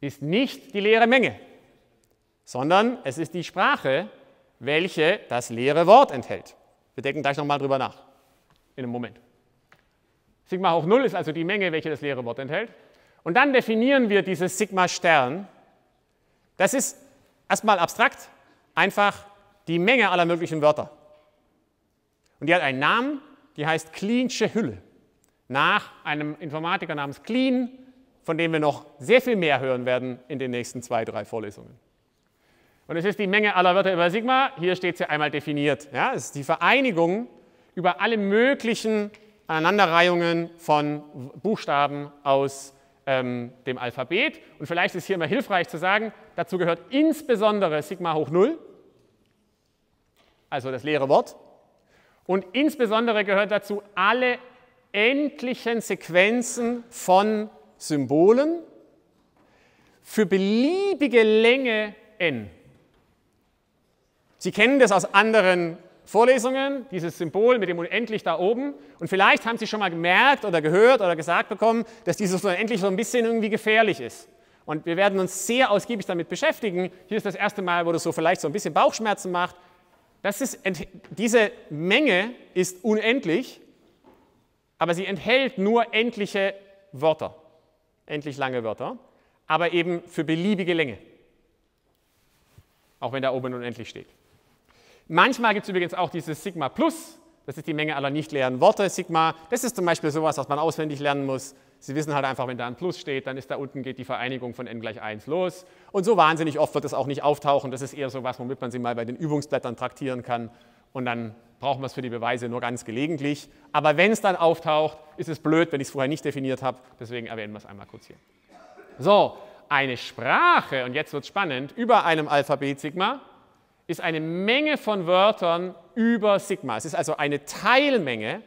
ist nicht die leere Menge, sondern es ist die Sprache, welche das leere Wort enthält. Wir denken gleich nochmal drüber nach, in einem Moment. Sigma hoch 0 ist also die Menge, welche das leere Wort enthält. Und dann definieren wir dieses Sigma Stern. Das ist erstmal abstrakt, einfach die Menge aller möglichen Wörter. Und die hat einen Namen, die heißt Cleansche Hülle, nach einem Informatiker namens Clean, von dem wir noch sehr viel mehr hören werden in den nächsten zwei, drei Vorlesungen. Und es ist die Menge aller Wörter über Sigma, hier steht sie einmal definiert. Ja, es ist die Vereinigung über alle möglichen Aneinanderreihungen von Buchstaben aus ähm, dem Alphabet. Und vielleicht ist hier immer hilfreich zu sagen, dazu gehört insbesondere Sigma hoch 0, also das leere Wort. Und insbesondere gehört dazu alle endlichen Sequenzen von Symbolen für beliebige Länge n. Sie kennen das aus anderen Vorlesungen, dieses Symbol mit dem Unendlich da oben. Und vielleicht haben Sie schon mal gemerkt oder gehört oder gesagt bekommen, dass dieses Unendlich so ein bisschen irgendwie gefährlich ist. Und wir werden uns sehr ausgiebig damit beschäftigen. Hier ist das erste Mal, wo das so vielleicht so ein bisschen Bauchschmerzen macht. Das ist, diese Menge ist unendlich, aber sie enthält nur endliche Wörter, endlich lange Wörter, aber eben für beliebige Länge. Auch wenn da oben unendlich steht. Manchmal gibt es übrigens auch dieses Sigma Plus, das ist die Menge aller nicht leeren Worte, Sigma. Das ist zum Beispiel sowas, was man auswendig lernen muss. Sie wissen halt einfach, wenn da ein Plus steht, dann ist da unten geht die Vereinigung von n gleich 1 los. Und so wahnsinnig oft wird es auch nicht auftauchen. Das ist eher sowas, womit man sie mal bei den Übungsblättern traktieren kann. Und dann brauchen wir es für die Beweise nur ganz gelegentlich. Aber wenn es dann auftaucht, ist es blöd, wenn ich es vorher nicht definiert habe. Deswegen erwähnen wir es einmal kurz hier. So, eine Sprache, und jetzt wird es spannend, über einem Alphabet Sigma ist eine Menge von Wörtern über Sigma. Es ist also eine Teilmenge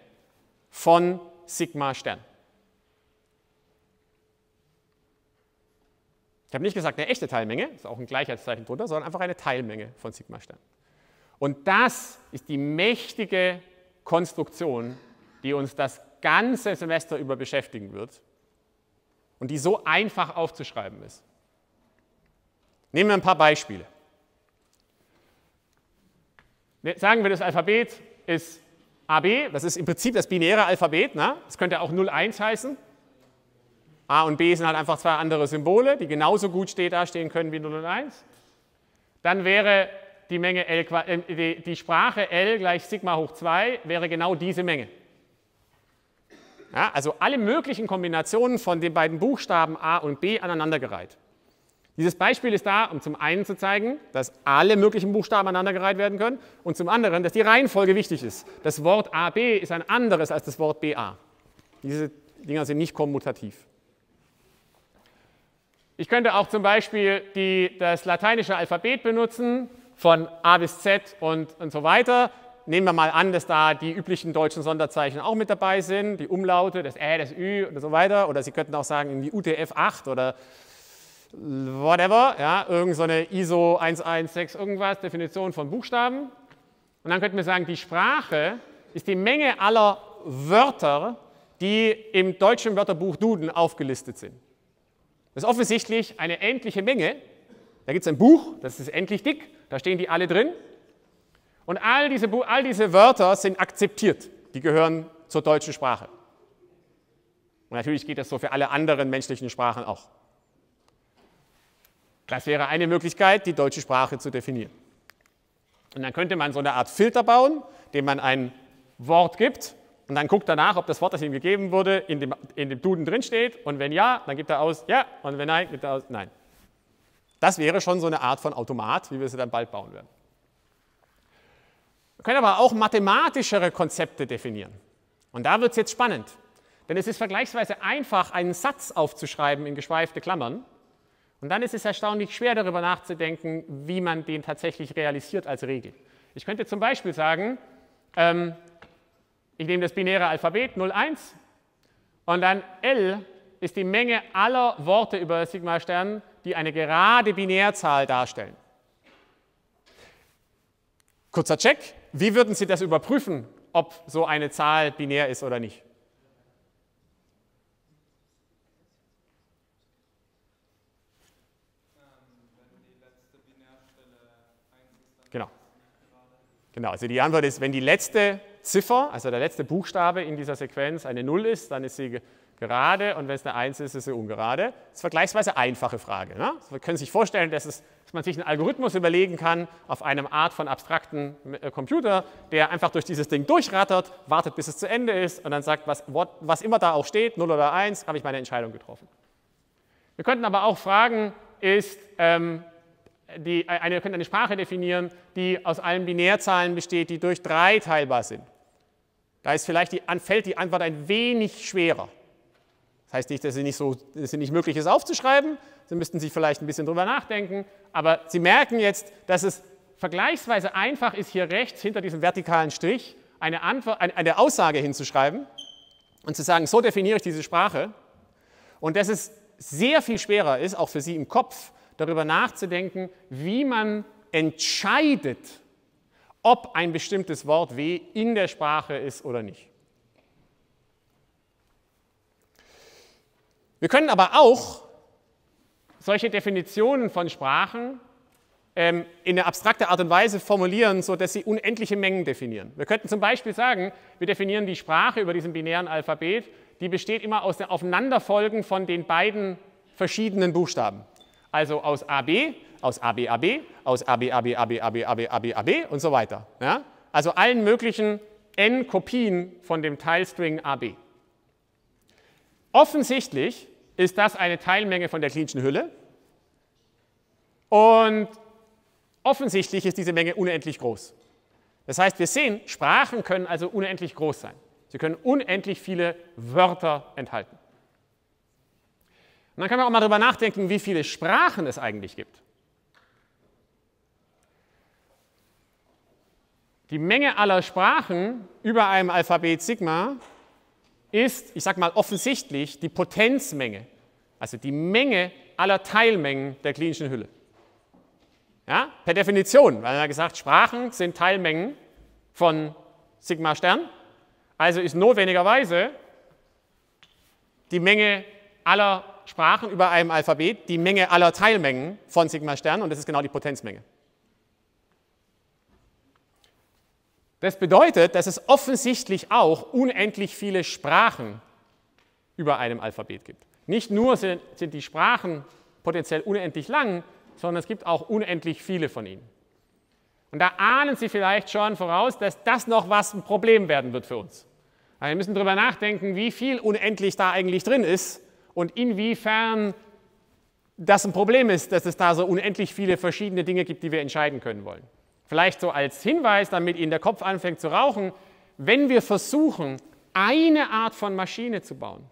von Sigma Stern. Ich habe nicht gesagt eine echte Teilmenge, ist auch ein Gleichheitszeichen drunter, sondern einfach eine Teilmenge von Sigma Stern. Und das ist die mächtige Konstruktion, die uns das ganze Semester über beschäftigen wird und die so einfach aufzuschreiben ist. Nehmen wir ein paar Beispiele. Sagen wir, das Alphabet ist AB, das ist im Prinzip das binäre Alphabet, ne? das könnte auch 01 heißen. A und B sind halt einfach zwei andere Symbole, die genauso gut steht, da stehen können wie 0 und 1. Dann wäre die, Menge L, äh, die Sprache L gleich Sigma hoch 2 wäre genau diese Menge. Ja, also alle möglichen Kombinationen von den beiden Buchstaben A und B aneinandergereiht. Dieses Beispiel ist da, um zum einen zu zeigen, dass alle möglichen Buchstaben aneinandergereiht werden können und zum anderen, dass die Reihenfolge wichtig ist. Das Wort AB ist ein anderes als das Wort BA. Diese Dinger sind nicht kommutativ. Ich könnte auch zum Beispiel die, das lateinische Alphabet benutzen, von A bis Z und, und so weiter. Nehmen wir mal an, dass da die üblichen deutschen Sonderzeichen auch mit dabei sind, die Umlaute, das Ä, das Ü und so weiter. Oder Sie könnten auch sagen, irgendwie UTF-8 oder whatever, ja, irgend so eine ISO 116 irgendwas, Definition von Buchstaben. Und dann könnten wir sagen, die Sprache ist die Menge aller Wörter, die im deutschen Wörterbuch Duden aufgelistet sind. Das ist offensichtlich eine endliche Menge. Da gibt es ein Buch, das ist endlich dick, da stehen die alle drin. Und all diese, all diese Wörter sind akzeptiert, die gehören zur deutschen Sprache. Und natürlich geht das so für alle anderen menschlichen Sprachen auch. Das wäre eine Möglichkeit, die deutsche Sprache zu definieren. Und dann könnte man so eine Art Filter bauen, dem man ein Wort gibt und dann guckt danach, ob das Wort, das ihm gegeben wurde, in dem, in dem Duden drinsteht. Und wenn ja, dann gibt er aus ja und wenn nein, gibt er aus nein. Das wäre schon so eine Art von Automat, wie wir sie dann bald bauen werden. Wir können aber auch mathematischere Konzepte definieren. Und da wird es jetzt spannend. Denn es ist vergleichsweise einfach, einen Satz aufzuschreiben in geschweifte Klammern. Und dann ist es erstaunlich schwer darüber nachzudenken, wie man den tatsächlich realisiert als Regel. Ich könnte zum Beispiel sagen, ähm, ich nehme das binäre Alphabet 01 und dann L ist die Menge aller Worte über Sigma-Stern, die eine gerade Binärzahl darstellen. Kurzer Check, wie würden Sie das überprüfen, ob so eine Zahl binär ist oder nicht? Genau. Genau, also die Antwort ist, wenn die letzte Ziffer, also der letzte Buchstabe in dieser Sequenz eine 0 ist, dann ist sie gerade und wenn es eine 1 ist, ist sie ungerade. Das ist eine vergleichsweise einfache Frage. Ne? Sie können sich vorstellen, dass, es, dass, man sich einen Algorithmus überlegen kann auf einem Art von abstrakten äh, Computer, der einfach durch dieses Ding durchrattert, wartet, bis es zu Ende ist und dann sagt, was, was immer da auch steht, 0 oder 1, habe ich meine Entscheidung getroffen. Wir könnten aber auch fragen, ist, ähm, die, eine, wir können eine Sprache definieren, die aus allen Binärzahlen besteht, die durch 3 teilbar sind. Da ist vielleicht die, fällt die Antwort ein wenig schwerer. Das heißt nicht, dass es nicht, so, dass es nicht möglich ist aufzuschreiben. Sie müssten sich vielleicht ein bisschen drüber nachdenken. Aber Sie merken jetzt, dass es vergleichsweise einfach ist, hier rechts hinter diesem vertikalen Strich eine, Antwort, eine Aussage hinzuschreiben und zu sagen, so definiere ich diese Sprache. Und dass es sehr viel schwerer ist, auch für Sie im Kopf, darüber nachzudenken, wie man entscheidet, ob ein bestimmtes Wort W in der Sprache ist oder nicht. Wir können aber auch solche Definitionen von Sprachen ähm, in eine abstrakte Art und Weise formulieren, sodass sie unendliche Mengen definieren. Wir könnten zum Beispiel sagen, wir definieren die Sprache über diesem binären Alphabet, die besteht immer aus dem Aufeinanderfolgen von den beiden verschiedenen Buchstaben. Also aus AB aus ABAB, aus ABAB, ABAB, ABAB, AB und so weiter. Ja? Also allen möglichen n Kopien von dem Teilstring AB. Offensichtlich ist das eine Teilmenge von der klinischen Hülle und offensichtlich ist diese Menge unendlich groß. Das heißt, wir sehen, Sprachen können also unendlich groß sein. Sie können unendlich viele Wörter enthalten. Und dann können wir auch mal darüber nachdenken, wie viele Sprachen es eigentlich gibt. Die Menge aller Sprachen über einem Alphabet Sigma ist, ich sage mal offensichtlich, die Potenzmenge, also die Menge aller Teilmengen der klinischen Hülle. Ja, per Definition, weil er gesagt, Sprachen sind Teilmengen von Sigma Stern, also ist notwendigerweise die Menge aller Sprachen über einem Alphabet die Menge aller Teilmengen von Sigma Stern und das ist genau die Potenzmenge. Das bedeutet, dass es offensichtlich auch unendlich viele Sprachen über einem Alphabet gibt. Nicht nur sind, die Sprachen potenziell unendlich lang, sondern es gibt auch unendlich viele von ihnen. Und da ahnen Sie vielleicht schon voraus, dass das noch was ein Problem werden wird für uns. Also wir müssen darüber nachdenken, wie viel unendlich da eigentlich drin ist und inwiefern das ein Problem ist, dass es da so unendlich viele verschiedene Dinge gibt, die wir entscheiden können wollen. Vielleicht so als Hinweis, damit Ihnen der Kopf anfängt zu rauchen, wenn wir versuchen, eine Art von Maschine zu bauen,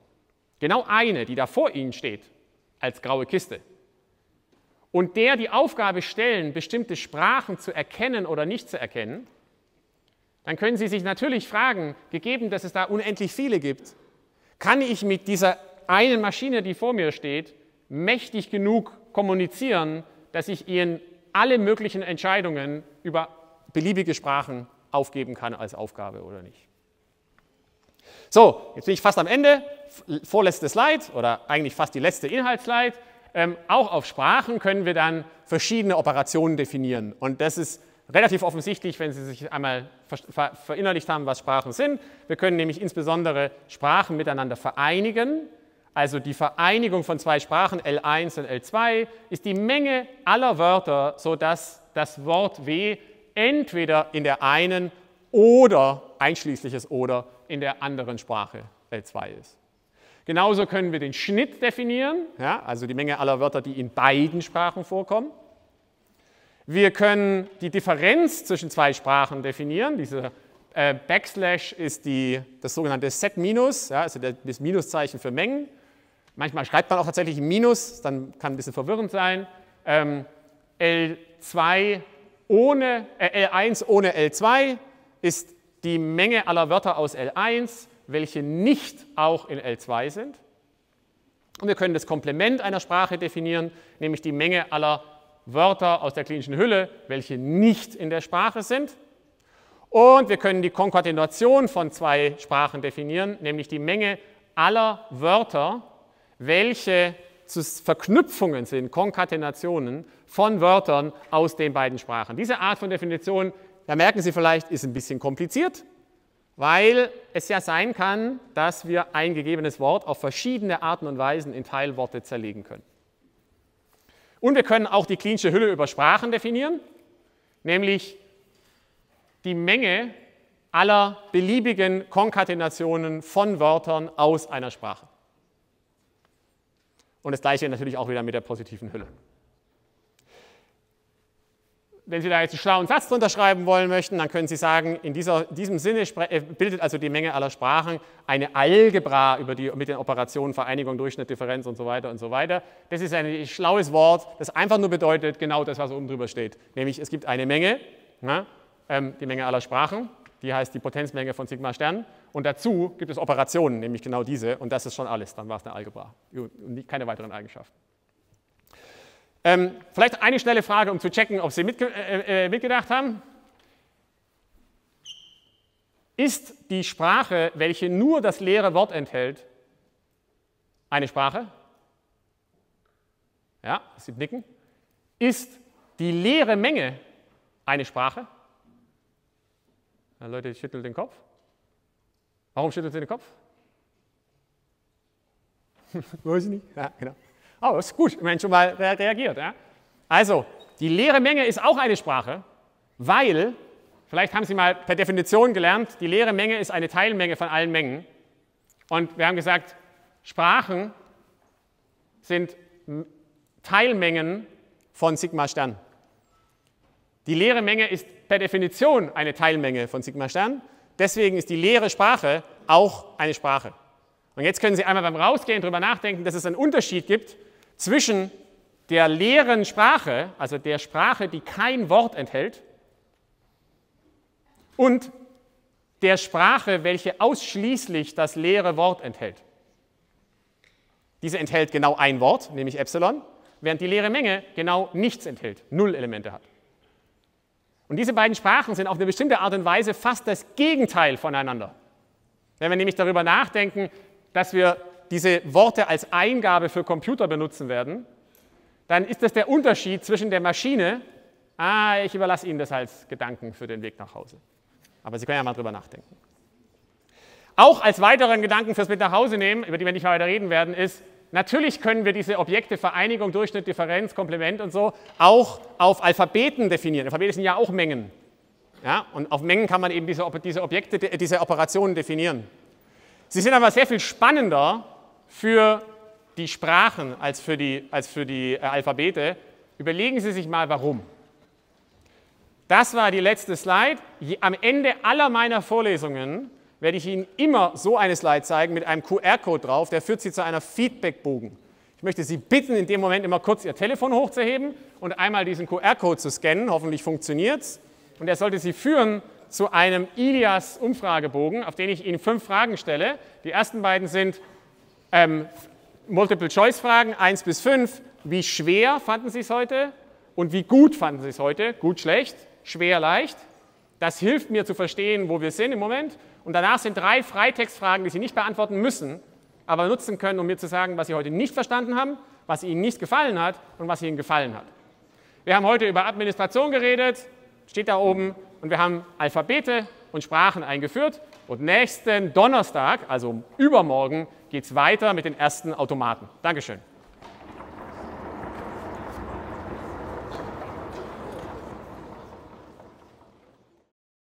genau eine, die da vor Ihnen steht, als graue Kiste, und der die Aufgabe stellen, bestimmte Sprachen zu erkennen oder nicht zu erkennen, dann können Sie sich natürlich fragen, gegeben, dass es da unendlich viele gibt, kann ich mit dieser einen Maschine, die vor mir steht, mächtig genug kommunizieren, dass ich Ihnen alle möglichen Entscheidungen über beliebige Sprachen aufgeben kann als Aufgabe oder nicht. So, jetzt bin ich fast am Ende, vorletzte Slide oder eigentlich fast die letzte Inhaltsslide. Ähm, auch auf Sprachen können wir dann verschiedene Operationen definieren. Und das ist relativ offensichtlich, wenn Sie sich einmal verinnerlicht haben, was Sprachen sind. Wir können nämlich insbesondere Sprachen miteinander vereinigen. Also die Vereinigung von zwei Sprachen, L1 und L2, ist die Menge aller Wörter, sodass das Wort W entweder in der einen oder einschließliches oder in der anderen Sprache L2 ist. Genauso können wir den Schnitt definieren, ja, also die Menge aller Wörter, die in beiden Sprachen vorkommen. Wir können die Differenz zwischen zwei Sprachen definieren. Diese äh, Backslash ist die, das sogenannte Set Minus, ja, also das Minuszeichen für Mengen. Manchmal schreibt man auch tatsächlich ein Minus, dann kann ein bisschen verwirrend sein. Ähm, L2 ohne, äh, L1 ohne L2 ist die Menge aller Wörter aus L1 welche nicht auch in L2 sind. Und wir können das Komplement einer Sprache definieren, nämlich die Menge aller Wörter aus der klinischen Hülle, welche nicht in der Sprache sind. Und wir können die Konkatenation von zwei Sprachen definieren, nämlich die Menge aller Wörter, welche Verknüpfungen sind, Konkatenationen von Wörtern aus den beiden Sprachen. Diese Art von Definition, da merken Sie vielleicht, ist ein bisschen kompliziert, weil es ja sein kann, dass wir ein gegebenes Wort auf verschiedene Arten und Weisen in Teilworte zerlegen können. Und wir können auch die klinische Hülle über Sprachen definieren, nämlich die Menge aller beliebigen Konkatenationen von Wörtern aus einer Sprache. Und das gleiche natürlich auch wieder mit der positiven Hülle wenn Sie da jetzt einen schlauen Satz drunter schreiben wollen möchten, dann können Sie sagen, in dieser, diesem Sinne äh, bildet also die Menge aller Sprachen eine Algebra über die, mit den Operationen Vereinigung, Durchschnitt, Differenz und so weiter und so weiter. Das ist ein schlaues Wort, das einfach nur bedeutet genau das, was oben drüber steht. Nämlich es gibt eine Menge, na, ähm, die Menge aller Sprachen, die heißt die Potenzmenge von Sigma Stern. Und dazu gibt es Operationen, nämlich genau diese. Und das ist schon alles. Dann war es eine Algebra und keine weiteren Eigenschaften. Ähm, vielleicht eine schnelle Frage, um zu checken, ob Sie mitge äh, äh, mitgedacht haben. Ist die Sprache, welche nur das leere Wort enthält, eine Sprache? Ja, Sie nicken. Ist die leere Menge eine Sprache? Ja, Leute, schütteln den Kopf. Warum schüttelt Sie den Kopf? Weiß ich nicht. Ja, genau. Oh, ist gut, wenn schon mal reagiert. Ja? Also, die leere Menge ist auch eine Sprache, weil, vielleicht haben Sie mal per Definition gelernt, die leere Menge ist eine Teilmenge von allen Mengen. Und wir haben gesagt, Sprachen sind Teilmengen von Sigma Stern. Die leere Menge ist per Definition eine Teilmenge von Sigma Stern. Deswegen ist die leere Sprache auch eine Sprache. Und jetzt können Sie einmal beim Rausgehen darüber nachdenken, dass es einen Unterschied gibt zwischen der leeren Sprache, also der Sprache, die kein Wort enthält, und der Sprache, welche ausschließlich das leere Wort enthält. Diese enthält genau ein Wort, nämlich Epsilon, während die leere Menge genau nichts enthält, null Elemente hat. Und diese beiden Sprachen sind auf eine bestimmte Art und Weise fast das Gegenteil voneinander. Wenn wir nämlich darüber nachdenken, dass wir diese Worte als Eingabe für Computer benutzen werden, dann ist das der Unterschied zwischen der Maschine, ah, ich überlasse Ihnen das als Gedanken für den Weg nach Hause. Aber Sie können ja mal drüber nachdenken. Auch als weiteren Gedanken fürs Mit nach Hause nehmen, über die wir nicht weiter reden werden, ist, natürlich können wir diese Objekte Vereinigung, Durchschnitt, Differenz, Komplement und so auch auf Alphabeten definieren. Alphabete sind ja auch Mengen. Ja? Und auf Mengen kann man eben diese, diese Objekte, diese Operationen definieren. Sie sind aber sehr viel spannender für die Sprachen als für die, als für die äh, Alphabete. Überlegen Sie sich mal, warum. Das war die letzte Slide. Am Ende aller meiner Vorlesungen werde ich Ihnen immer so eine Slide zeigen mit einem QR-Code drauf, der führt Sie zu einer Feedbackbogen. Ich möchte Sie bitten, in dem Moment immer kurz Ihr Telefon hochzuheben und einmal diesen QR-Code zu scannen. Hoffentlich funktioniert es. Und er sollte Sie führen zu einem IDIAS-Umfragebogen, auf den ich Ihnen fünf Fragen stelle. Die ersten beiden sind ähm, Multiple-Choice-Fragen 1 bis 5. Wie schwer fanden Sie es heute? Und wie gut fanden Sie es heute? Gut, schlecht, schwer, leicht. Das hilft mir zu verstehen, wo wir sind im Moment. Und danach sind drei Freitextfragen, die Sie nicht beantworten müssen, aber nutzen können, um mir zu sagen, was Sie heute nicht verstanden haben, was Ihnen nicht gefallen hat und was Ihnen gefallen hat. Wir haben heute über Administration geredet, steht da oben, und wir haben Alphabete und Sprachen eingeführt. Und nächsten Donnerstag, also übermorgen, geht es weiter mit den ersten Automaten. Dankeschön.